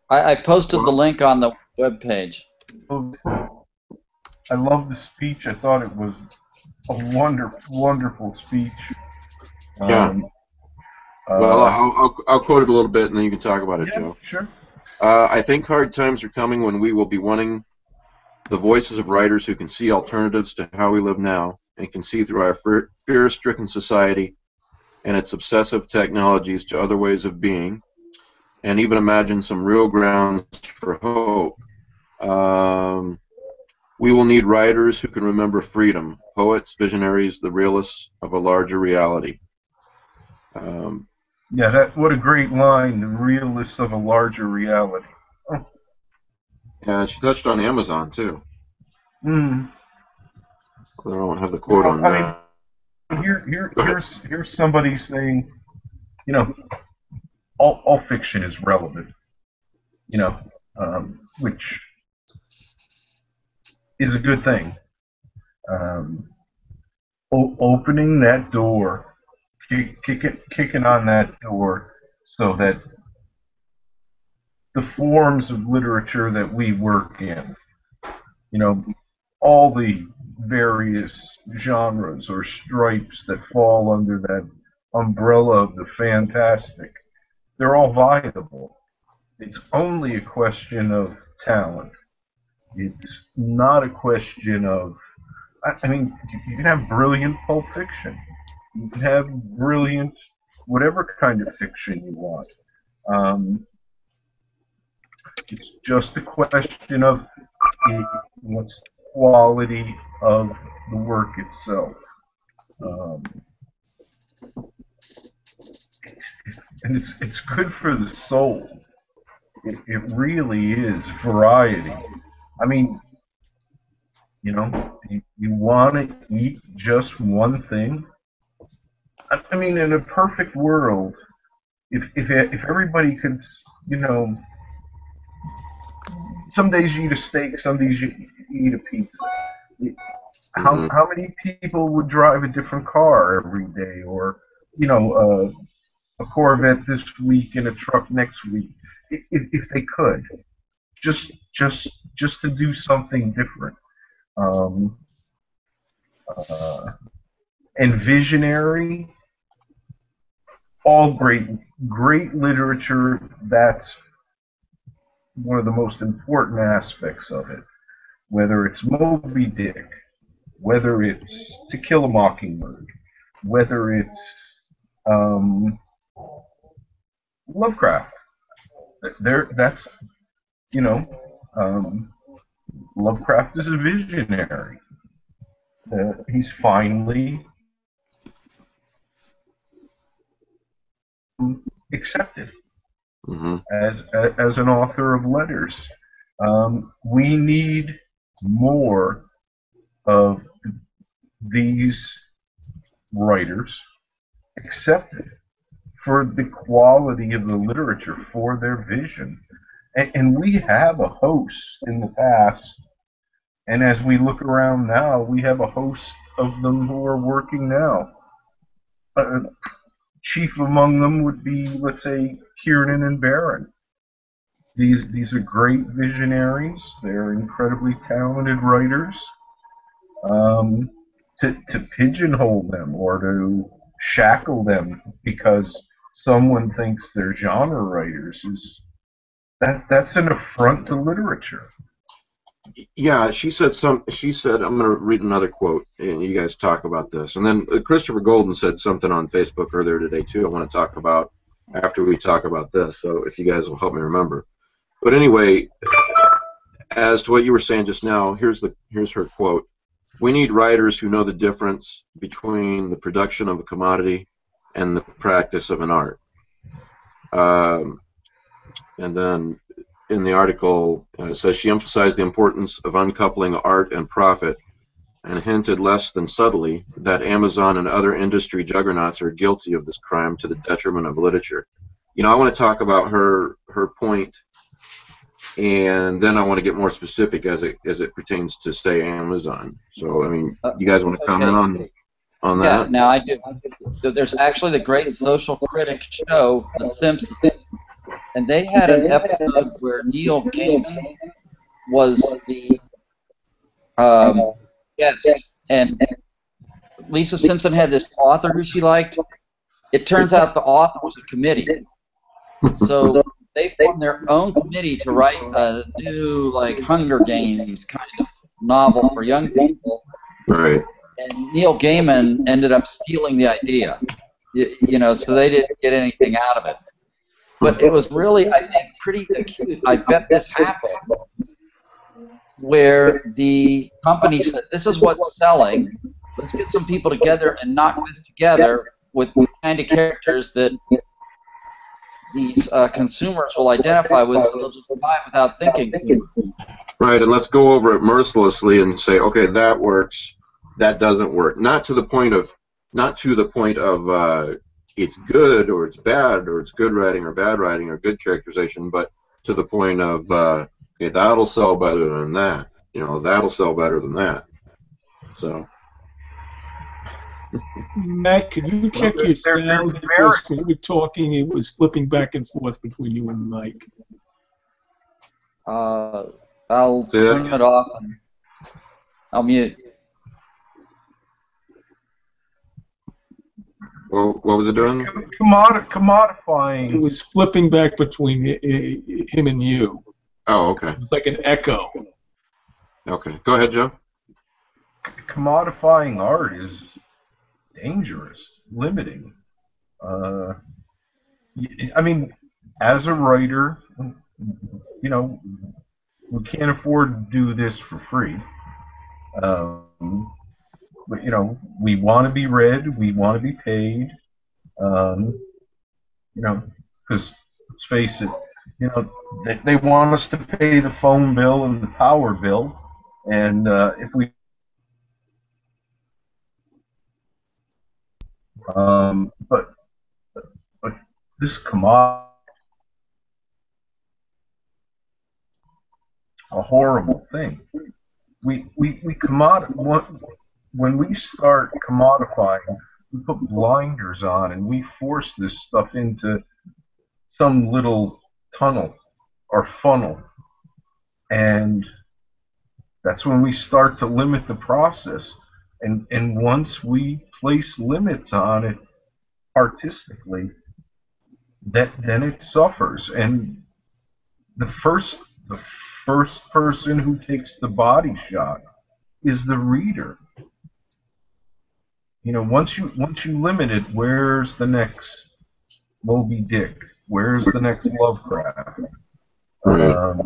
I, I posted the link on the web page. I love the speech. I thought it was a wonderful, wonderful speech. Yeah. Um, well, uh, I'll, I'll I'll quote it a little bit, and then you can talk about it, yeah, Joe. sure. Uh, I think hard times are coming when we will be wanting the voices of writers who can see alternatives to how we live now and can see through our fear- fear-stricken society and its obsessive technologies to other ways of being, and even imagine some real grounds for hope. Um, we will need writers who can remember freedom, poets, visionaries, the realists of a larger reality. Um, Yeah, that what a great line. The realists of a larger reality. and she touched on Amazon too. Mm. I don't have the quote on I mean. Here, here, here's here's somebody saying, you know, all all fiction is relevant. You know, um, which is a good thing. Um, opening that door, kick, kick it, kicking on that door, so that the forms of literature that we work in, you know, all the various genres or stripes that fall under that umbrella of the fantastic, they're all viable. It's only a question of talent. It's not a question of, I, I mean, you can have brilliant pulp fiction. You can have brilliant whatever kind of fiction you want. Um, it's just a question of eh, what's the quality of the work itself. Um, and it's it's good for the soul. It, it really is variety. I mean, you know, you, you want to eat just one thing. I, I mean, in a perfect world, if if if everybody could, you know, some days you eat a steak, some days you eat a pizza. How Mhm. how many people would drive a different car every day, or you know, uh, a Corvette this week and a truck next week, if if they could, just just just to do something different. Um, uh, and visionary, all great great literature. That's one of the most important aspects of it. Whether it's Moby Dick, whether it's To Kill a Mockingbird, whether it's um, Lovecraft. There, that's you know, um, Lovecraft is a visionary. Uh, he's finally accepted hmm as as an author of letters. Um, we need more of these writers accepted for the quality of the literature, for their vision. And, and we have a host in the past, and as we look around now, we have a host of them who are working now. Uh, chief among them would be, let's say, Kiernan and Barron. These these are great visionaries. They're incredibly talented writers. Um, to to pigeonhole them or to shackle them because someone thinks they're genre writers is that that's an affront to literature. Yeah, she said some. She said, "I'm going to read another quote, and you guys talk about this." And then uh, Christopher Golden said something on Facebook earlier today too. I want to talk about after we talk about this. So if you guys will help me remember. But anyway, as to what you were saying just now, here's the here's her quote. We need writers who know the difference between the production of a commodity and the practice of an art. Um, and then in the article uh, it says she emphasized the importance of uncoupling art and profit and hinted less than subtly that Amazon and other industry juggernauts are guilty of this crime to the detriment of literature. You know, I want to talk about her her point, and then I want to get more specific as it as it pertains to say Amazon. So, I mean, you guys want to comment on on Yeah, that? now I do. There's actually the great social critic show, The Simpsons, and they had an episode where Neil Gaiman was the um, guest, and Lisa Simpson had this author who she liked. It turns out the author was a committee, so they formed their own committee to write a new like Hunger Games kind of novel for young people Right. and Neil Gaiman ended up stealing the idea. You, you know, so they didn't get anything out of it. But it was really, I think, pretty acute. I bet this happened where the company said, "This is what's selling. Let's get some people together and knock this together with the kind of characters that." These uh, consumers will identify with, so they'll just buy without thinking. Right, and let's go over it mercilessly and say, okay, that works, that doesn't work. Not to the point of, not to the point of uh, it's good or it's bad or it's good writing or bad writing or good characterization, but to the point of, uh, okay, that'll sell better than that. You know, that'll sell better than that. So, Matt, could you check your sound? merit. Because when you were talking, it was flipping back and forth between you and Mike. Uh, I'll Say turn it off and I'll mute. Well, what was it doing? commodifying. It was flipping back between i- i- him and you. Oh, okay, It was like an echo. okay. Go ahead, Joe. commodifying art is dangerous, limiting. Uh, y- I mean, as a writer, you know, we can't afford to do this for free. Um, but you know, we want to be read, we want to be paid. Um, you know, because let's face it, you know, they, they want us to pay the phone bill and the power bill, and uh, if we Um, but, but this commodity, a horrible thing. We we we commod when we start commodifying, we put blinders on and we force this stuff into some little tunnel or funnel, and that's when we start to limit the process. And and once we place limits on it artistically, that then it suffers. And the first the first person who takes the body shot is the reader. You know, once you once you limit it, where's the next Moby Dick? Where's the next Lovecraft? Right. Um,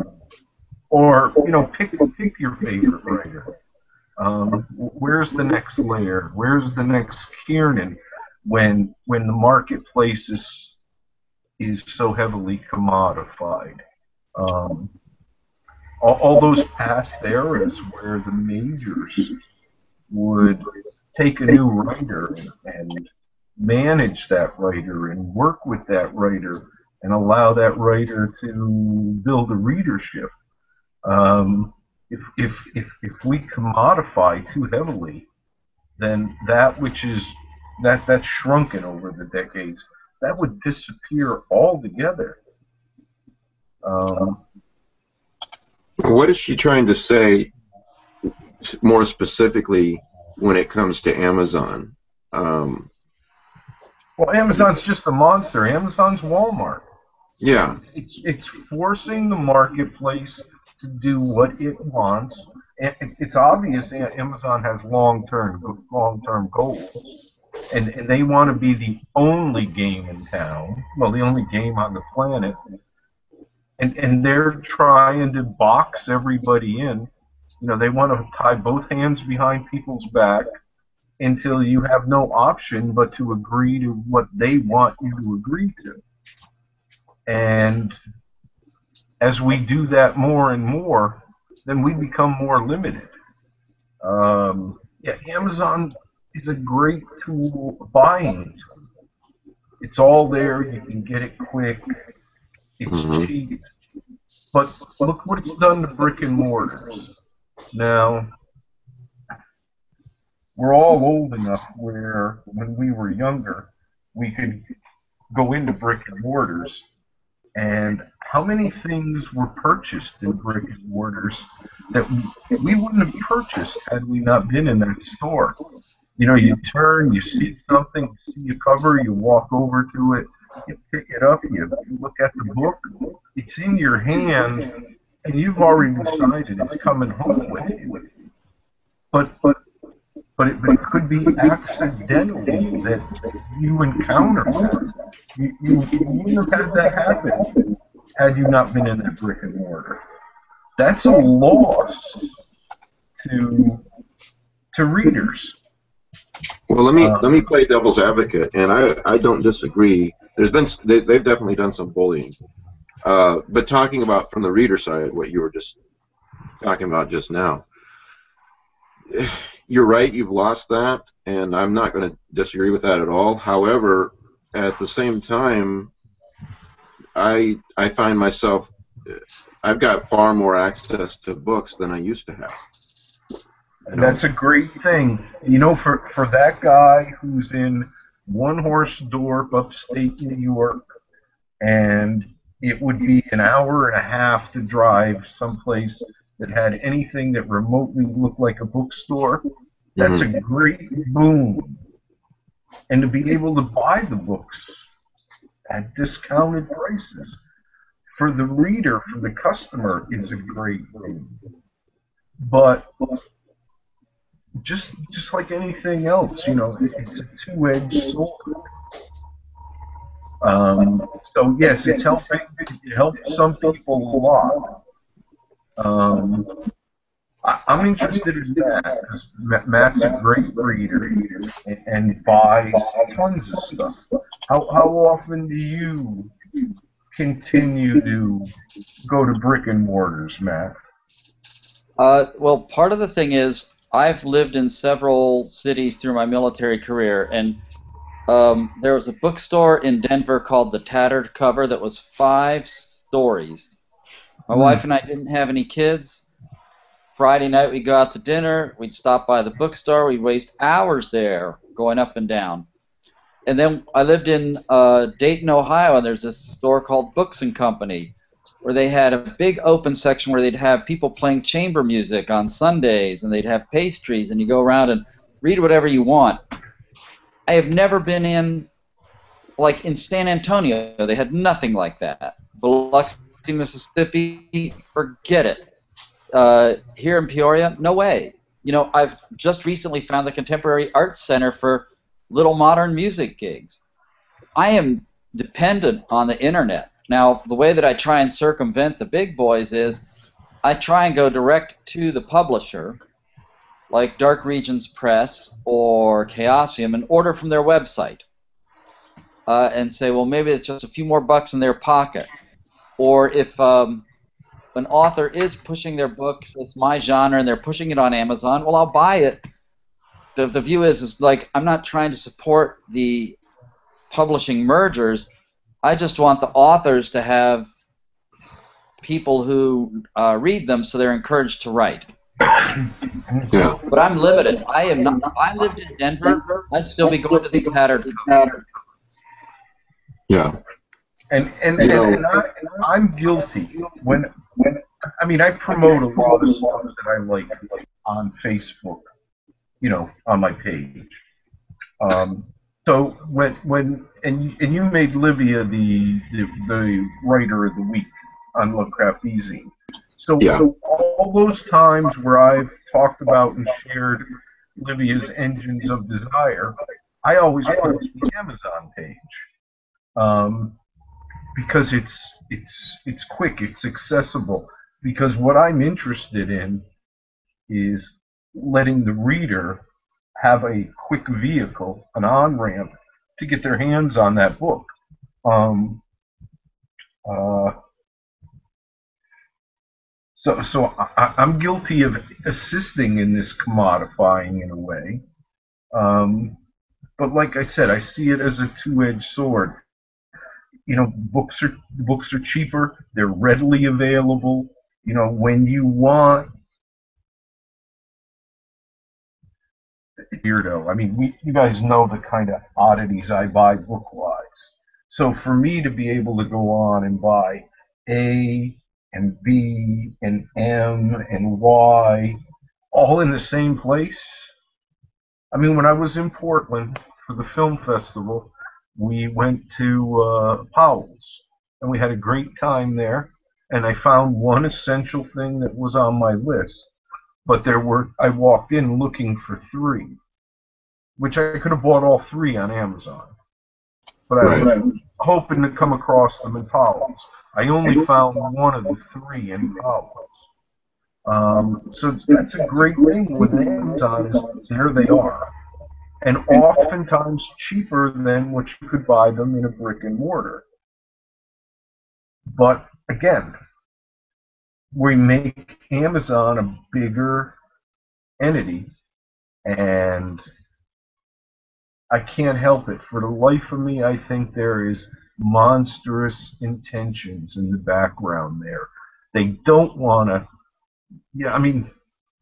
or you know, pick pick your favorite writer. Um, where's the next Laird? Where's the next Kiernan? When when the marketplace is is so heavily commodified. Um, all, all those past eras where the majors would take a new writer and, manage that writer and work with that writer and allow that writer to build a readership. Um, if, if, if, if we commodify too heavily, then that which is that that's shrunken over the decades, that would disappear altogether. Um, What is she trying to say more specifically when it comes to Amazon? Um, Well, Amazon's just a monster. Amazon's Walmart. Yeah. It's it's forcing the marketplace to do what it wants. And it's obvious Amazon has long-term long-term goals, and and they want to be the only game in town. Well, the only game on the planet. And and they're trying to box everybody in. You know, they want to tie both hands behind people's back until you have no option but to agree to what they want you to agree to. And as we do that more and more, then we become more limited. Um, yeah, Amazon is a great tool, buying. It's all there. You can get it quick. It's Mhm. cheap. But look what it's done to brick and mortars. Now, we're all old enough where when we were younger, we could go into brick and mortars. And how many things were purchased in brick and mortars that we, wouldn't have purchased had we not been in that store? You know, you turn, you see something, you see a cover, you walk over to it, you pick it up, you look at the book, it's in your hand, and you've already decided it's coming home with you. But but but it, but it could be accidentally that you encounter that. You, you, you wouldn't have had that happen had you not been in that brick and mortar. That's a loss to to readers. Well, let me Uh, let me play devil's advocate, and I I don't disagree. There's been they, they've definitely done some bullying, uh, but talking about from the reader side, what you were just talking about just now, you're right. You've lost that, and I'm not going to disagree with that at all. However, at the same time, I I find myself I've got far more access to books than I used to have. That's a great thing. You know, for, for that guy who's in One Horse Dorp, upstate New York, and it would be an hour and a half to drive someplace that had anything that remotely looked like a bookstore, that's a mm-hmm. great boon. And to be able to buy the books at discounted prices for the reader, for the customer, is a great boon. But just just like anything else, you know, it's a two-edged sword. Um, so yes, it's helping. It helps some people a lot. Um, I, I'm interested in that because Matt's a great reader and, and buys tons of stuff. How how often do you continue to go to brick and mortars, Matt? Uh, well, part of the thing is I've lived in several cities through my military career, and um, there was a bookstore in Denver called the Tattered Cover that was five stories. My Hmm. wife and I didn't have any kids. Friday night we'd go out to dinner. We'd stop by the bookstore. We'd waste hours there going up and down. And then I lived in uh, Dayton, Ohio, and there's this store called Books and Company where they had a big open section where they'd have people playing chamber music on Sundays and they'd have pastries and you go around and read whatever you want. I have never been in like in San Antonio, they had nothing like that. Biloxi, Mississippi, forget it. Uh, here in Peoria, no way. You know, I've just recently found the Contemporary Arts Center for little modern music gigs. I am dependent on the internet. Now, the way that I try and circumvent the big boys is I try and go direct to the publisher, like Dark Regions Press or Chaosium, and order from their website. Uh, and say, well, maybe it's just a few more bucks in their pocket. Or if um, an author is pushing their books, it's my genre, and they're pushing it on Amazon, well, I'll buy it. The, the view is, is like, I'm not trying to support the publishing mergers. I just want the authors to have people who uh, read them so they're encouraged to write. Yeah. But I'm limited. I am not. If I lived in Denver, I'd still be going to the tattered cover. Yeah. And and, You and, know- and I, I'm guilty when when I mean I promote a lot of stuff that I like on Facebook, you know, on my page. Um, so when when and you, and you made Livia the, the the writer of the week on Lovecraft eZine. So, Yeah. so all those times where I've talked about and shared Livia's engines of desire, I always put it to the Amazon page um, because it's it's it's quick, it's accessible. Because what I'm interested in is letting the reader have a quick vehicle, an on ramp, to get their hands on that book. Um, uh, so, so I, I'm guilty of assisting in this commodifying in a way. Um, but like I said, I see it as a two-edged sword. You know, books are books are cheaper. They're readily available. You know, when you want weirdo. I mean, we, you guys know the kind of oddities I buy book-wise. So for me to be able to go on and buy A and B and M and Y all in the same place. I mean, when I was in Portland for the film festival, we went to uh, Powell's and we had a great time there. And I found one essential thing that was on my list, but there were I walked in looking for three, which I could have bought all three on Amazon, but I Right. was hoping to come across them in Powell's. I only found one of the three in Powell's. Um, so that's a great thing with Amazon is there they are, and oftentimes cheaper than what you could buy them in a brick and mortar. But again, we make Amazon a bigger entity, and I can't help it. For the life of me, I think there is monstrous intentions in the background there. They don't want to. Yeah, I mean,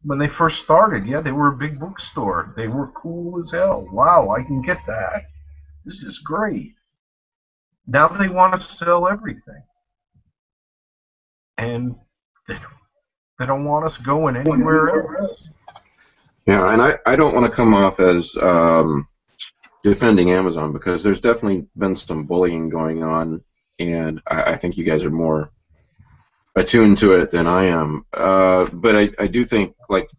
when they first started, yeah, they were a big bookstore. They were cool as hell. Wow, I can get that. This is great. Now they want to sell everything. And they don't, they don't want us going anywhere else. Yeah, and I, I don't want to come off as um, defending Amazon because there's definitely been some bullying going on, and I, I think you guys are more attuned to it than I am. Uh, but I, I do think, like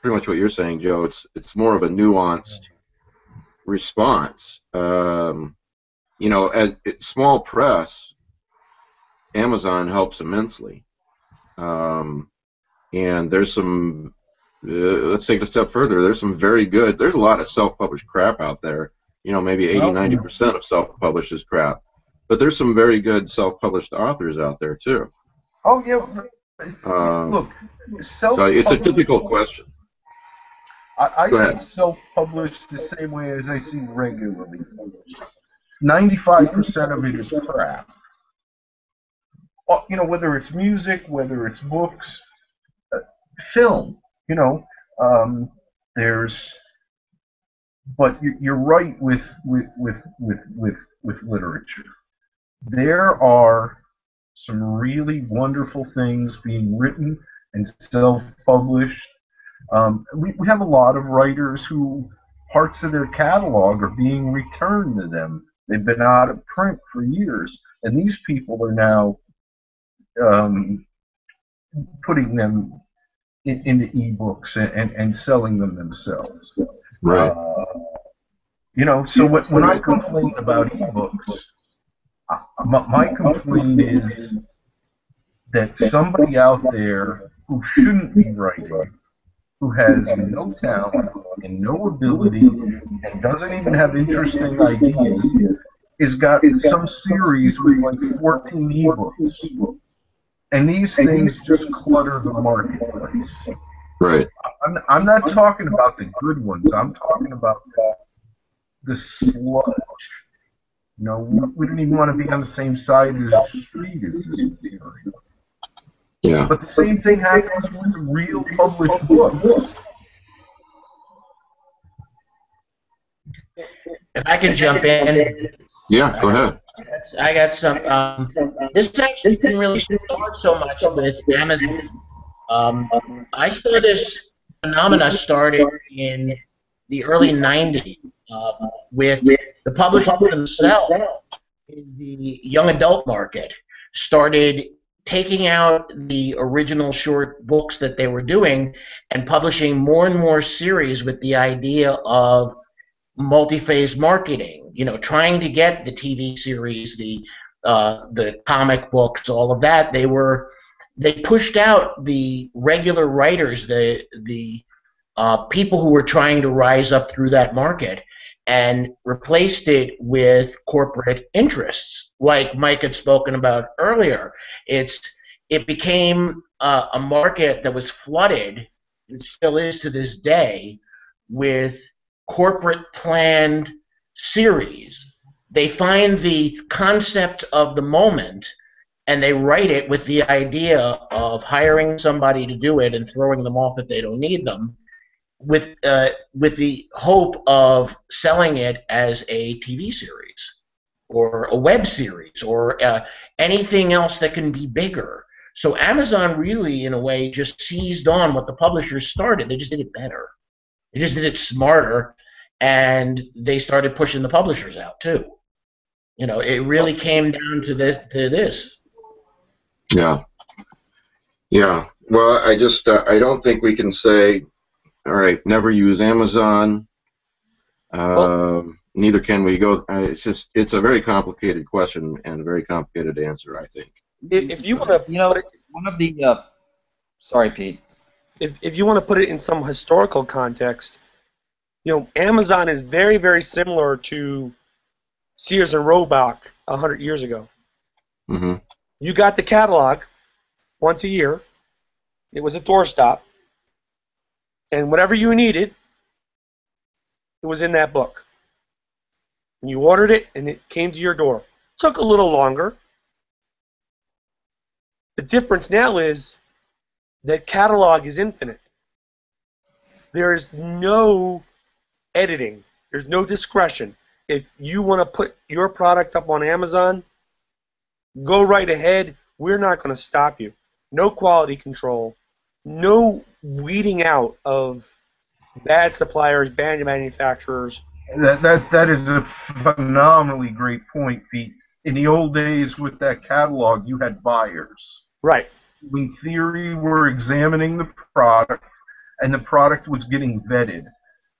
pretty much what you're saying, Joe, it's it's more of a nuanced response. Um, you know, as small press, Amazon helps immensely, um, and there's some uh, let's take it a step further. There's some very good. There's a lot of self-published crap out there. You know, maybe 80, Well, 90 percent of self-published is crap. But there's some very good self-published authors out there too. Oh yeah. Um, Look, so it's a difficult question. I, I see self-published the same way as I see regularly published. Ninety-five percent of it is crap. You know, whether it's music, whether it's books, uh, film. You know, um, there's. But you- you're right with with with with with with literature. There are some really wonderful things being written and self-published. Um, we, we have a lot of writers who parts of their catalog are being returned to them. They've been out of print for years, and these people are now um, putting them in, into ebooks and, and, and selling them themselves. Right. Uh, you know, so when, when I complain about ebooks, uh, my, my complaint is that somebody out there who shouldn't be writing, who has no talent and no ability and doesn't even have interesting ideas, is got some series with like 14 ebooks. And these things just clutter the marketplace. Right. I'm, I'm not talking about the good ones. I'm talking about the sludge. You know, we, we don't even want to be on the same side of the street as this material. Yeah. But the same thing happens with real published books. If I can jump in, Yeah. Go ahead. I got some. Um, this actually didn't really start so much with Amazon. Um, I saw this phenomena started in the early '90s, uh, with the publishers themselves in the young adult market started taking out the original short books that they were doing and publishing more and more series with the idea of multi-phase marketing. You know, trying to get the TV series, the uh, the comic books, all of that. They were they pushed out the regular writers, the the uh, people who were trying to rise up through that market, and replaced it with corporate interests, like Mike had spoken about earlier. It's it became uh, a market that was flooded, and still is to this day, with corporate planned series. They find the concept of the moment and they write it with the idea of hiring somebody to do it and throwing them off if they don't need them with uh, with the hope of selling it as a TV series or a web series or uh, anything else that can be bigger. So Amazon really, in a way, just seized on what the publishers started. They just did it better. They just did it smarter, and they started pushing the publishers out too. You know, it really came down to this. To this. Yeah. Yeah. Well, I just uh, I don't think we can say, all right, never use Amazon. Uh, neither can we go. Uh, it's just it's a very complicated question and a very complicated answer. I think. If, if you want to, You know, one of the. Uh, sorry, Pete. if, if you want to put it in some historical context, you know, Amazon is very, very similar to Sears and Roebuck a hundred years ago. hmm You got the catalog once a year. It was a doorstop, and whatever you needed, it was in that book. And you ordered it, and it came to your door. Took a little longer. The difference now is that catalog is infinite. There is no editing. There's no discretion. If you want to put your product up on Amazon, go right ahead. We're not going to stop you. No quality control. No weeding out of bad suppliers, bad manufacturers. That that that is a phenomenally great point, Pete. In the old days with that catalog, you had buyers. Right. in theory we're examining the product, and the product was getting vetted.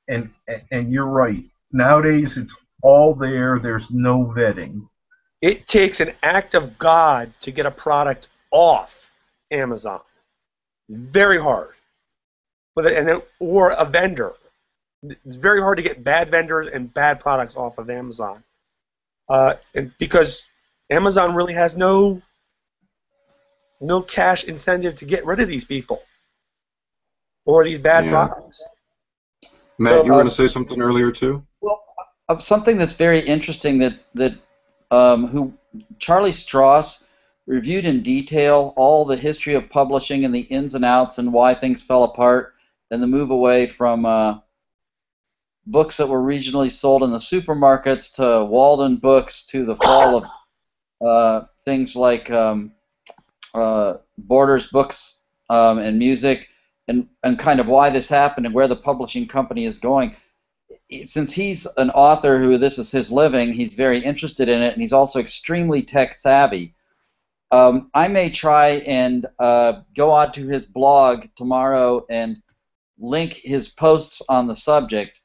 And and you're right. Nowadays, it's all there. There's no vetting. It takes an act of God to get a product off Amazon. Very hard. But and then, or a vendor. It's very hard to get bad vendors and bad products off of Amazon. Uh, and because Amazon really has no no cash incentive to get rid of these people or these bad Yeah. products. Matt, So, you were uh, going to say something earlier too. of something that's very interesting that that um, who Charlie Stross reviewed in detail all the history of publishing and the ins and outs and why things fell apart and the move away from uh, books that were regionally sold in the supermarkets to Walden books to the fall of uh, things like um, uh, Borders books um, and music and and kind of why this happened and where the publishing company is going since he's an author who this is his living, he's very interested in it, and he's also extremely tech savvy. Um, I may try and uh, go onto his blog tomorrow and link his posts on the subject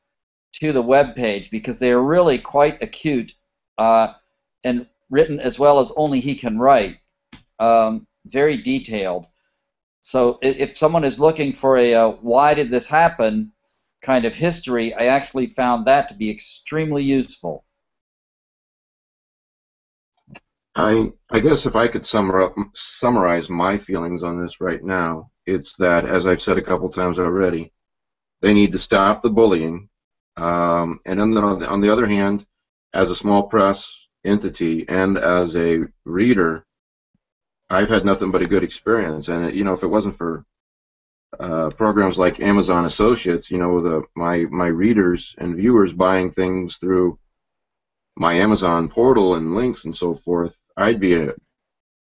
to the web page because they are really quite acute uh, and written as well as only he can write. Um, very detailed. So if someone is looking for a uh, why did this happen kind of history, I actually found that to be extremely useful. I I guess if I could summarize my feelings on this right now, it's that as I've said a couple times already, they need to stop the bullying, um, and on the, on the other hand, as a small press entity and as a reader, I've had nothing but a good experience. And you know, if it wasn't for uh, programs like Amazon Associates, you know, the my my readers and viewers buying things through my Amazon portal and links and so forth, I'd be a,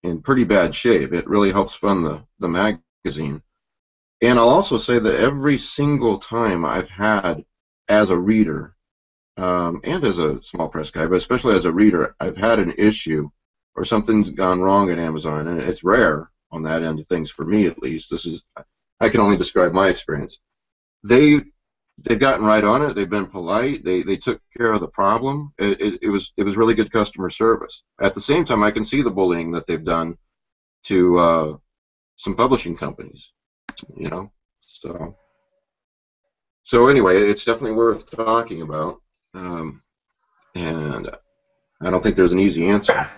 in pretty bad shape. It really helps fund the, the magazine. And I'll also say that every single time I've had, as a reader, um, and as a small press guy, but especially as a reader, I've had an issue or something's gone wrong at Amazon, and it's rare on that end of things for me at least. This is I can only describe my experience. They they've gotten right on it. They've been polite. They they took care of the problem. It, it, it was it was really good customer service. At the same time, I can see the bullying that they've done to uh, some publishing companies. You know, so so anyway, it's definitely worth talking about. Um, and I don't think there's an easy answer.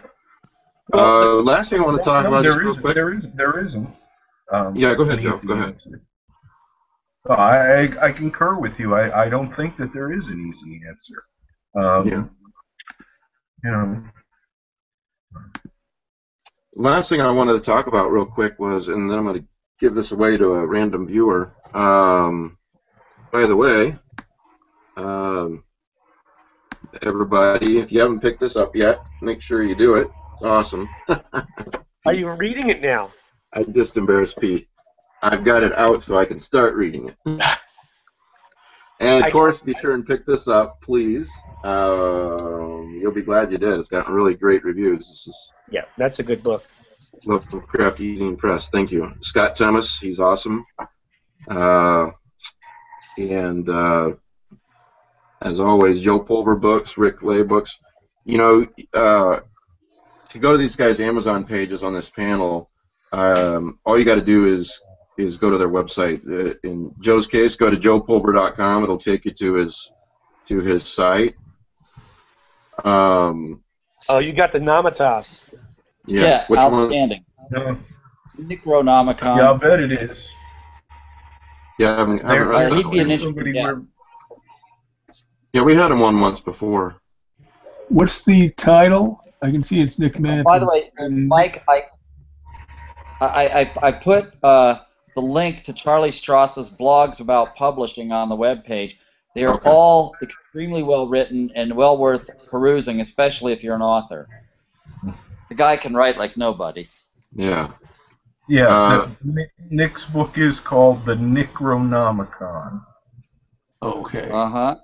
Uh, last thing I want to talk No, about there just real quick. There isn't. There isn't. Um, Yeah, go ahead, an Joe, go ahead. Uh, I, I I concur with you. I, I don't think that there is an easy answer. Um, Yeah. You know. Last thing I wanted to talk about real quick was, and then I'm going to give this away to a random viewer. Um, by the way, um, everybody, if you haven't picked this up yet, make sure you do it. It's awesome. Are you reading it now? I just embarrassed Pete. I've got it out so I can start reading it. And of course, be sure and pick this up, please. Um, you'll be glad you did. It's got really great reviews. This is Yeah, that's a good book. Lovecraft eZine Press. Thank you, Scott Thomas. He's awesome. Uh, and uh, as always, Joe Pulver books, Rick Lai books. You know, uh, to go to these guys' Amazon pages on this panel, um, all you got to do is is go to their website. Uh, in Joe's case, go to joepulver.com. It'll take you to his to his site. Um, Oh, you got the Mamatas. yeah. Which outstanding. No, Nickronomicon. yeah, I'll bet it is. Yeah, I haven't, I haven't read that he'd one. be an interesting yeah. Yeah, we had him one once before. What's the title? I can see it's Nick Mamatas. By the way, uh, Mike, I I, I, I put uh, the link to Charlie Stross's blogs about publishing on the webpage. They are Okay. all extremely well written and well worth perusing, especially if you're an author. The guy can write like nobody. Yeah. Yeah, Uh, Nick, Nick's book is called the Nickronomicon, Okay. Uh huh.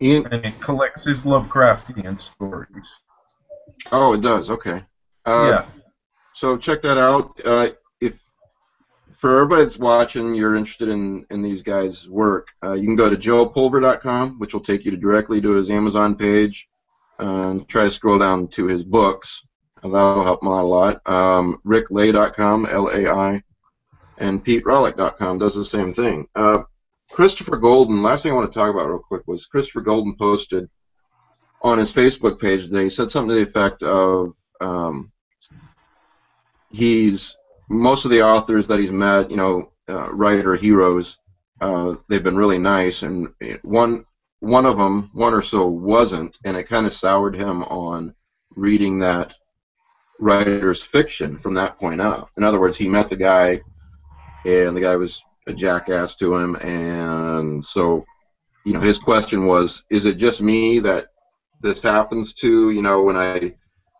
Ian, and it collects his Lovecraftian stories. oh, it does. Okay. Uh, yeah, So check that out. Uh, if for everybody that's watching, you're interested in, in these guys' work, uh, you can go to joepulver.com, which will take you to directly to his Amazon page, and try to scroll down to his books. And that'll help him out a lot. Um, ricklai.com, L-A-I, and peterawlik.com does the same thing. Uh, Christopher Golden, last thing I want to talk about real quick was Christopher Golden posted on his Facebook page today, he said something to the effect of, um, he's most of the authors that he's met, you know, uh, writer heroes, uh, they've been really nice, and one one of them, one or so, wasn't, and it kind of soured him on reading that writer's fiction from that point out. In other words, he met the guy, and the guy was a jackass to him, and so, you know, his question was, is it just me that this happens to? You know, when I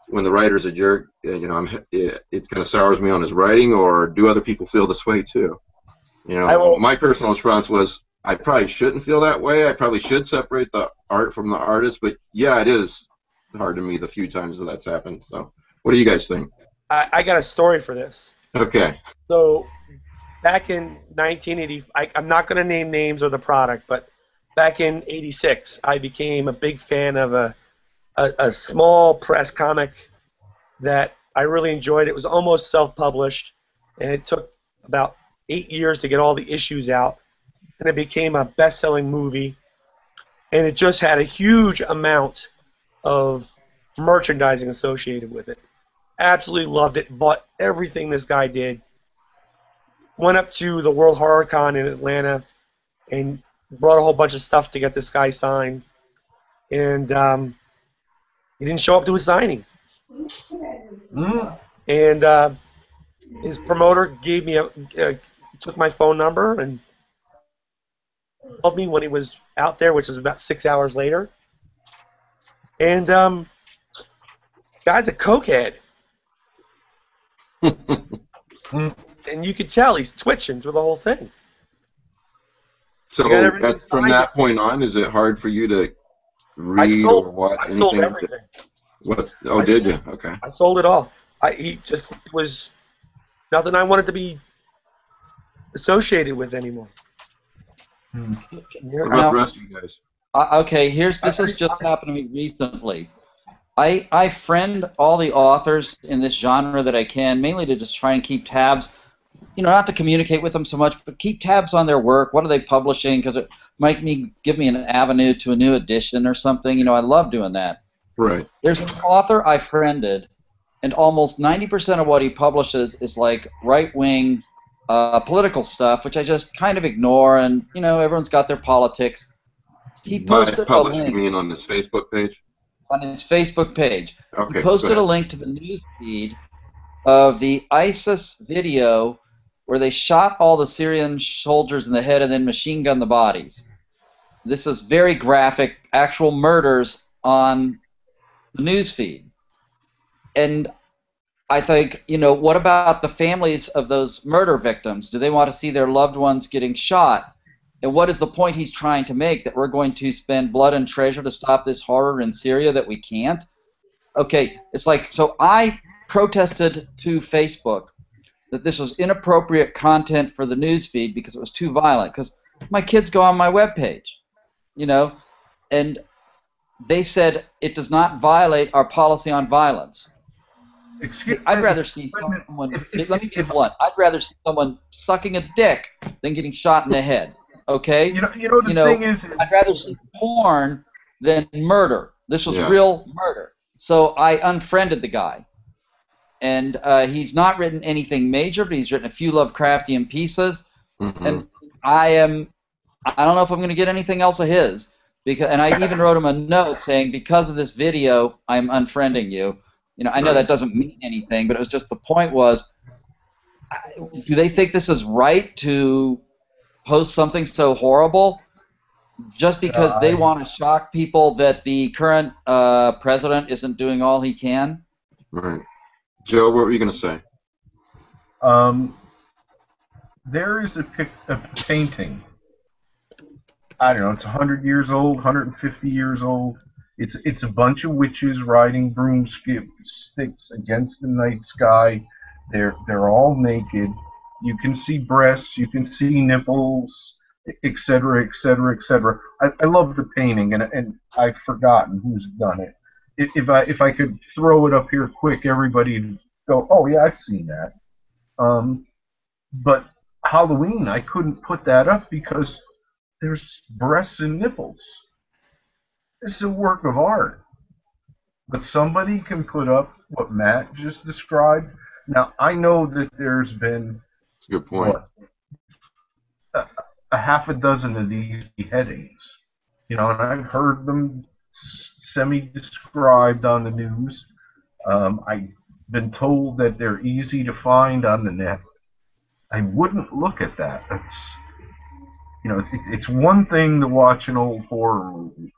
when the writer's a jerk, uh, you know, I'm, it, it kind of sours me on his writing, or do other people feel this way too? You know, my personal response was, I probably shouldn't feel that way. I probably should separate the art from the artist, but yeah, it is hard to me the few times that that's happened. So, what do you guys think? I, I got a story for this. Okay. So, back in 1980, I, I'm not going to name names or the product, but back in '86, I became a big fan of a, a a small press comic that I really enjoyed. It was almost self-published, and it took about eight years to get all the issues out, and it became a best-selling movie, and it just had a huge amount of merchandising associated with it. Absolutely loved it. Bought everything this guy did. Went up to the World Horror Con in Atlanta and brought a whole bunch of stuff to get this guy signed. And um, he didn't show up to his signing. Mm, And uh, his promoter gave me a, uh, took my phone number and called me when he was out there, which was about six hours later. And um, guy's a cokehead. and you could tell he's twitching through the whole thing. So You got everything that's from that point on. Is it hard for you to read sold- or watch I sold anything? everything. What's? Oh, I did sold- you? Okay. I sold it all. I he just was nothing I wanted to be associated with anymore. Hmm. What about Now- the rest of you guys? Uh, okay, here's this has just happened to me recently. I I friend all the authors in this genre that I can, mainly to just try and keep tabs. You know, not to communicate with them so much, but keep tabs on their work. What are they publishing? Because it might me give me an avenue to a new edition or something. You know, I love doing that. Right. There's an author I friended, and almost 90% of what he publishes is like right wing uh, political stuff, which I just kind of ignore. And, you know, everyone's got their politics. He posted a publish, you link mean on this Facebook page? on his Facebook page. Okay. he posted a link to the news feed of the ISIS video where they shot all the Syrian soldiers in the head and then machine gunned the bodies. This is very graphic, actual murders on the news feed. And I think, you know, what about the families of those murder victims? Do they want to see their loved ones getting shot? And what is the point he's trying to make that we're going to spend blood and treasure to stop this horror in Syria that we can't? Okay, it's like so I protested to Facebook that this was inappropriate content for the news feed because it was too violent because my kids go on my webpage, you know, and they said it does not violate our policy on violence. Excuse I'd rather see wait a minute. someone. If- if- let me be blunt. I'd rather see someone sucking a dick than getting shot in the head. Okay. You know, you know the You know, thing is, I'd rather see porn than murder. This was Yeah. real murder. So I unfriended the guy. And uh, he's not written anything major, but he's written a few Lovecraftian pieces. Mhm. And I am, I don't know if I'm going to get anything else of his. Because, and I even wrote him a note saying, because of this video, I'm unfriending you. You know, I know that doesn't mean anything, but it was just the point was, do they think this is right to post something so horrible just because they want to shock people that the current uh, president isn't doing all he can? Right. Joe, what were you going to say? Um, there is a, pic- a painting. I don't know. It's 100 years old, 150 years old. It's it's a bunch of witches riding broomsticks against the night sky. They're they're all naked. You can see breasts. You can see nipples, etc., etc., etc. I, I love the painting, and and I've forgotten who's done it. If, if I if I could throw it up here quick, everybody would go, oh yeah, I've seen that. Um, but Halloween, I couldn't put that up because there's breasts and nipples. It's a work of art. But somebody can put up what Matt just described. Now, I know that there's been That's a good point. what, a, a half a dozen of these beheadings. You know, and I've heard them semi-described on the news. Um, I've been told that they're easy to find on the net. I wouldn't look at that. That's, you know, it, it's one thing to watch an old horror movie.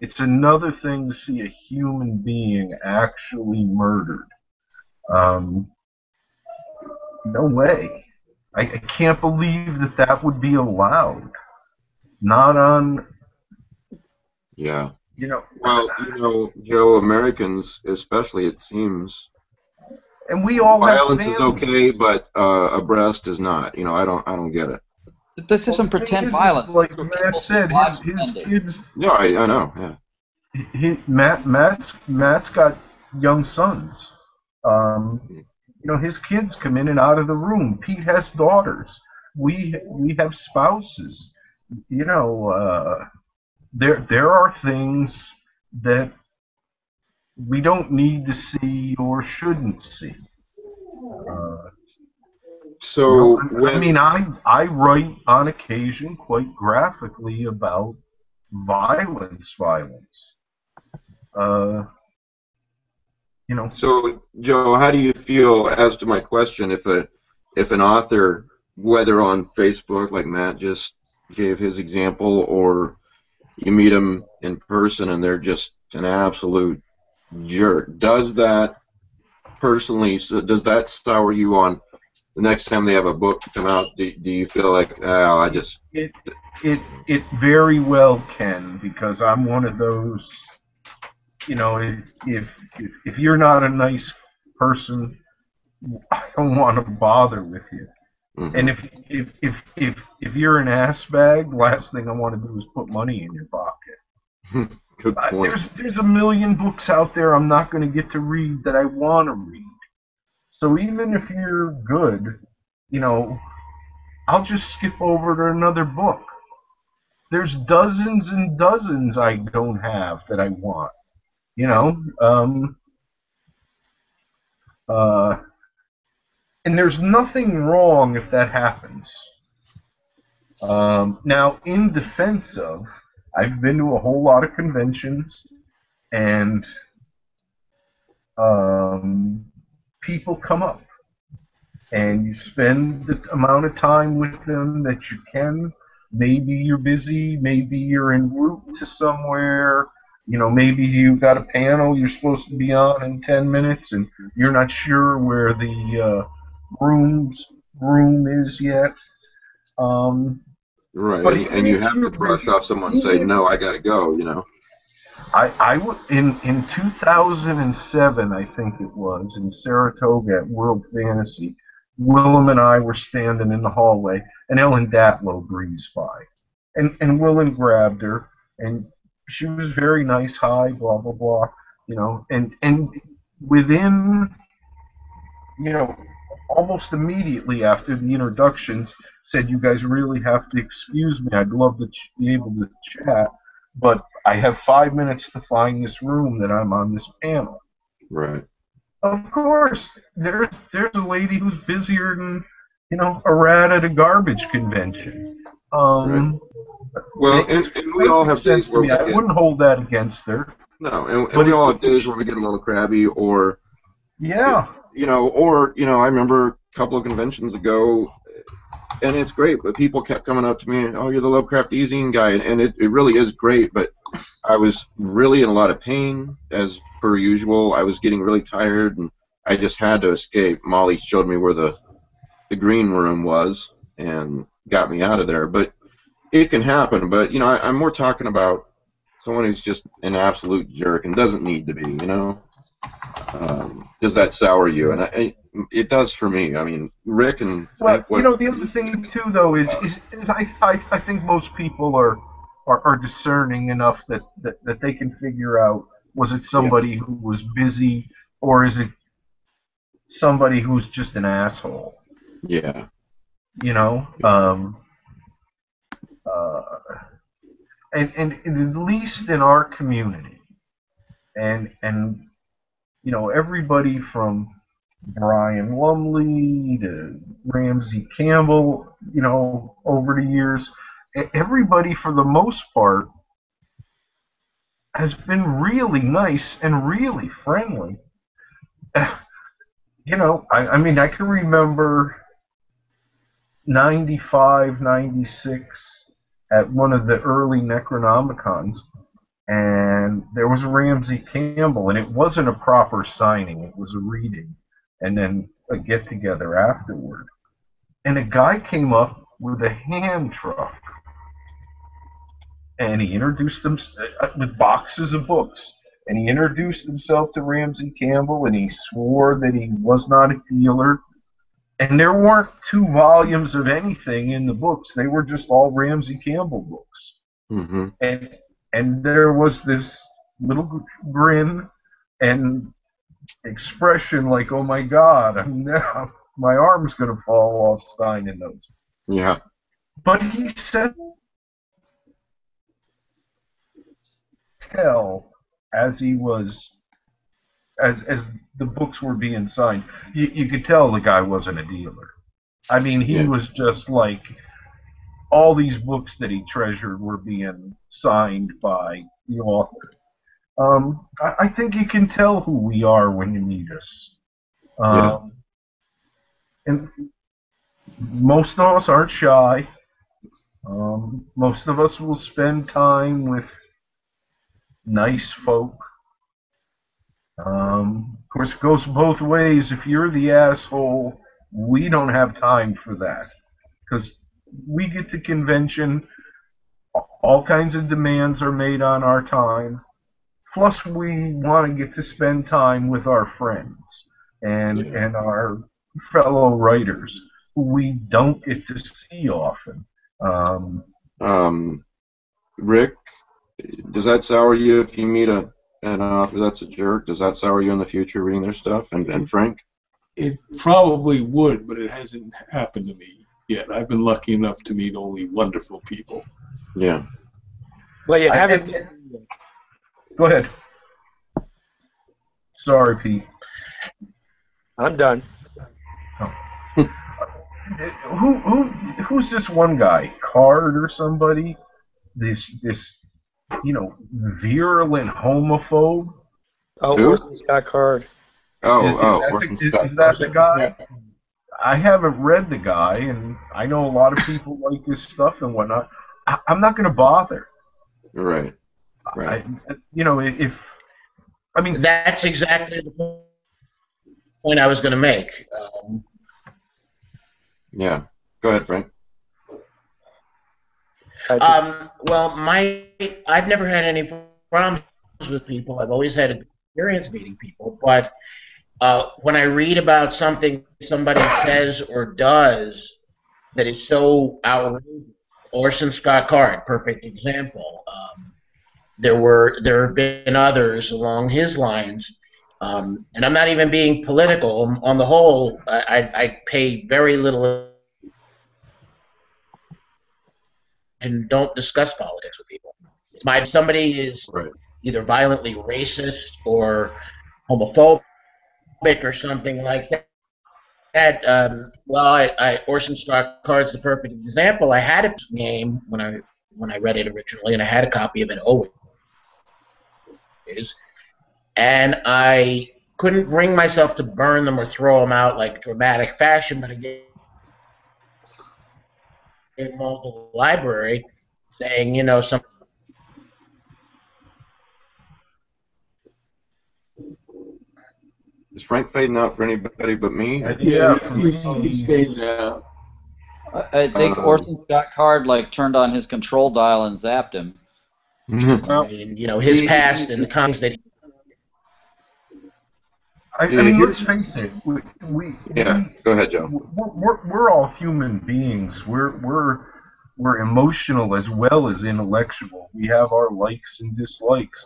It's another thing to see a human being actually murdered. Um, no way. I, I can't believe that that would be allowed. Not on, Yeah. You know. Well, you know, Joe, Americans, especially, it seems, and we all have violence is okay, but uh, a breast is not. You know, I don't, I don't get it. This isn't Well, pretend is, violence. Like These Matt said, lives his, his ending. kids No, I, I know. Yeah. he, Matt Matt's Matt's got young sons. Um, you know, his kids come in and out of the room. Pete has daughters. We we have spouses. You know, uh, there there are things that we don't need to see or shouldn't see. Uh, So I when mean, I I write on occasion quite graphically about violence, violence. Uh, you know, So, Joe, how do you feel as to my question? If a if an author, whether on Facebook, like Matt just gave his example, or you meet them in person and they're just an absolute jerk, does that personally? So does that sour you on the next time they have a book come out, do, do you feel like, oh, I just It it it very well can because I'm one of those. You know, if if if, if you're not a nice person, I don't want to bother with you. Mhm. And if if if if if you're an ass bag, last thing I want to do is put money in your pocket. good I- point. There's there's a million books out there I'm not going to get to read that I want to read. So even if you're good, you know, I'll just skip over to another book. There's dozens and dozens I don't have that I want. You know, um, uh, and there's nothing wrong if that happens. Um, now, in defense of, I've been to a whole lot of conventions, and um, people come up, and you spend the amount of time with them that you can. Maybe you're busy, maybe you're en route to somewhere. You know, maybe you've got a panel you're supposed to be on in 10 minutes, and you're not sure where the uh, rooms room is yet. Um, Right, But and, and you have to brush off someone and say, no, I got to go, you know. I, I w- in in 2007, I think it was, in Saratoga at World Fantasy, Willem and I were standing in the hallway, and Ellen Datlow breezed by, and and Willem grabbed her, and she was very nice, hi, blah blah blah, you know, and and within, you know, almost immediately after the introductions, said, "You guys really have to excuse me. I'd love to ch- be able to chat." but I have five minutes to find this room that I'm on this panel. Right. Of course, there's there's a lady who's busier than you know a rat at a garbage convention. Um, Well, and, and we all have sense days where we. I get, wouldn't hold that against her. no, and, and we all have days where we get a little crabby, or Yeah, you know, or you know, I remember a couple of conventions ago, and it's great, but people kept coming up to me, and, oh, you're the Lovecraft eZine guy, and, and it, it really is great, but I was really in a lot of pain, as per usual. I was getting really tired, and I just had to escape. Molly showed me where the the green room was, and got me out of there. But it can happen. But you know, I, I'm more talking about someone who's just an absolute jerk and doesn't need to be. You know, um, does that sour you? And I, it does for me. I mean, Rick and well, what, you know the other thing too though is is, is I, I I think most people are, are are discerning enough that, that that they can figure out was it somebody who was busy or is it somebody who's just an asshole. yeah, you know um uh and, and and at least in our community and and you know everybody from Brian Lumley to Ramsey Campbell you know over the years everybody for the most part has been really nice and really friendly. You know I, I mean I can remember 95, 96 at one of the early Necronomicons, and there was a Ramsey Campbell, and it wasn't a proper signing, it was a reading, and then a get together afterward. And a guy came up with a hand truck, and he introduced them uh, with boxes of books. And he introduced himself to Ramsey Campbell, and he swore that he was not a dealer, and there weren't two volumes of anything in the books. They were just all Ramsey Campbell books. hmm And and there was this little grin and expression like, "Oh my God, I'm now my arm's gonna fall off signing those." yeah, But he said, "Tell as he was." As, as the books were being signed, you, you could tell the guy wasn't a dealer. I mean, he Yeah. was just like all these books that he treasured were being signed by the author. Um, I, I think you can tell who we are when you meet us. Um, And most of us aren't shy. Um, most of us will spend time with nice folk. Um, of course, it goes both ways. If you're the asshole We don't have time for that because we get to convention. All kinds of demands are made on our time. Plus, we want to get to spend time with our friends and Yeah. and our fellow writers who we don't get to see often. Um, Um, Rick, does that sour you if you meet a an author that's a jerk? Does that sour you in the future reading their stuff? And and Frank? It probably would, but it hasn't happened to me yet. I've been lucky enough to meet only wonderful people. Yeah. Well, you I- haven't. go ahead. Sorry, Pete. I'm done. who who who's this one guy? Card or somebody? This this you know virulent homophobe. Oh, Who? Orson Scott Card. Oh, Is- is oh, that the- is- Scott is that the Card. guy? I haven't read the guy, and I know a lot of people like his stuff and whatnot. I, I'm not going to bother. Right. Right. I, you know, if I mean, That's exactly the point I was going to make. Um, Yeah. Go ahead, Frank. Um, well, my I've never had any problems with people. I've always had experience meeting people, but uh, when I read about something somebody says or does that is so outrageous, Orson Scott Card, perfect example. Um, there were there have been others along his lines, um, and I'm not even being political. On the whole, I, I, I pay very little and don't discuss politics with people. My somebody is Right. either violently racist or homophobic or something like that. That um, well, I, I Orson Scott Card's the perfect example. I had a game when I when I read it originally, and I had a copy of it always. And I couldn't bring myself to burn them or throw them out like dramatic fashion, but I gave them all to the library, saying, you know, some Is Frank fading out for anybody but me? Yeah, Yeah, he's, he's fading out. I, I think Um, Orson Scott Card like turned on his control dial and zapped him. I mean, you know, his past and the kinds that he I, I mean, here's- let's face it. We, we, yeah. we Go ahead, Joe. we're, we're, we're all human beings. We're we're we're emotional as well as intellectual. We have our likes and dislikes,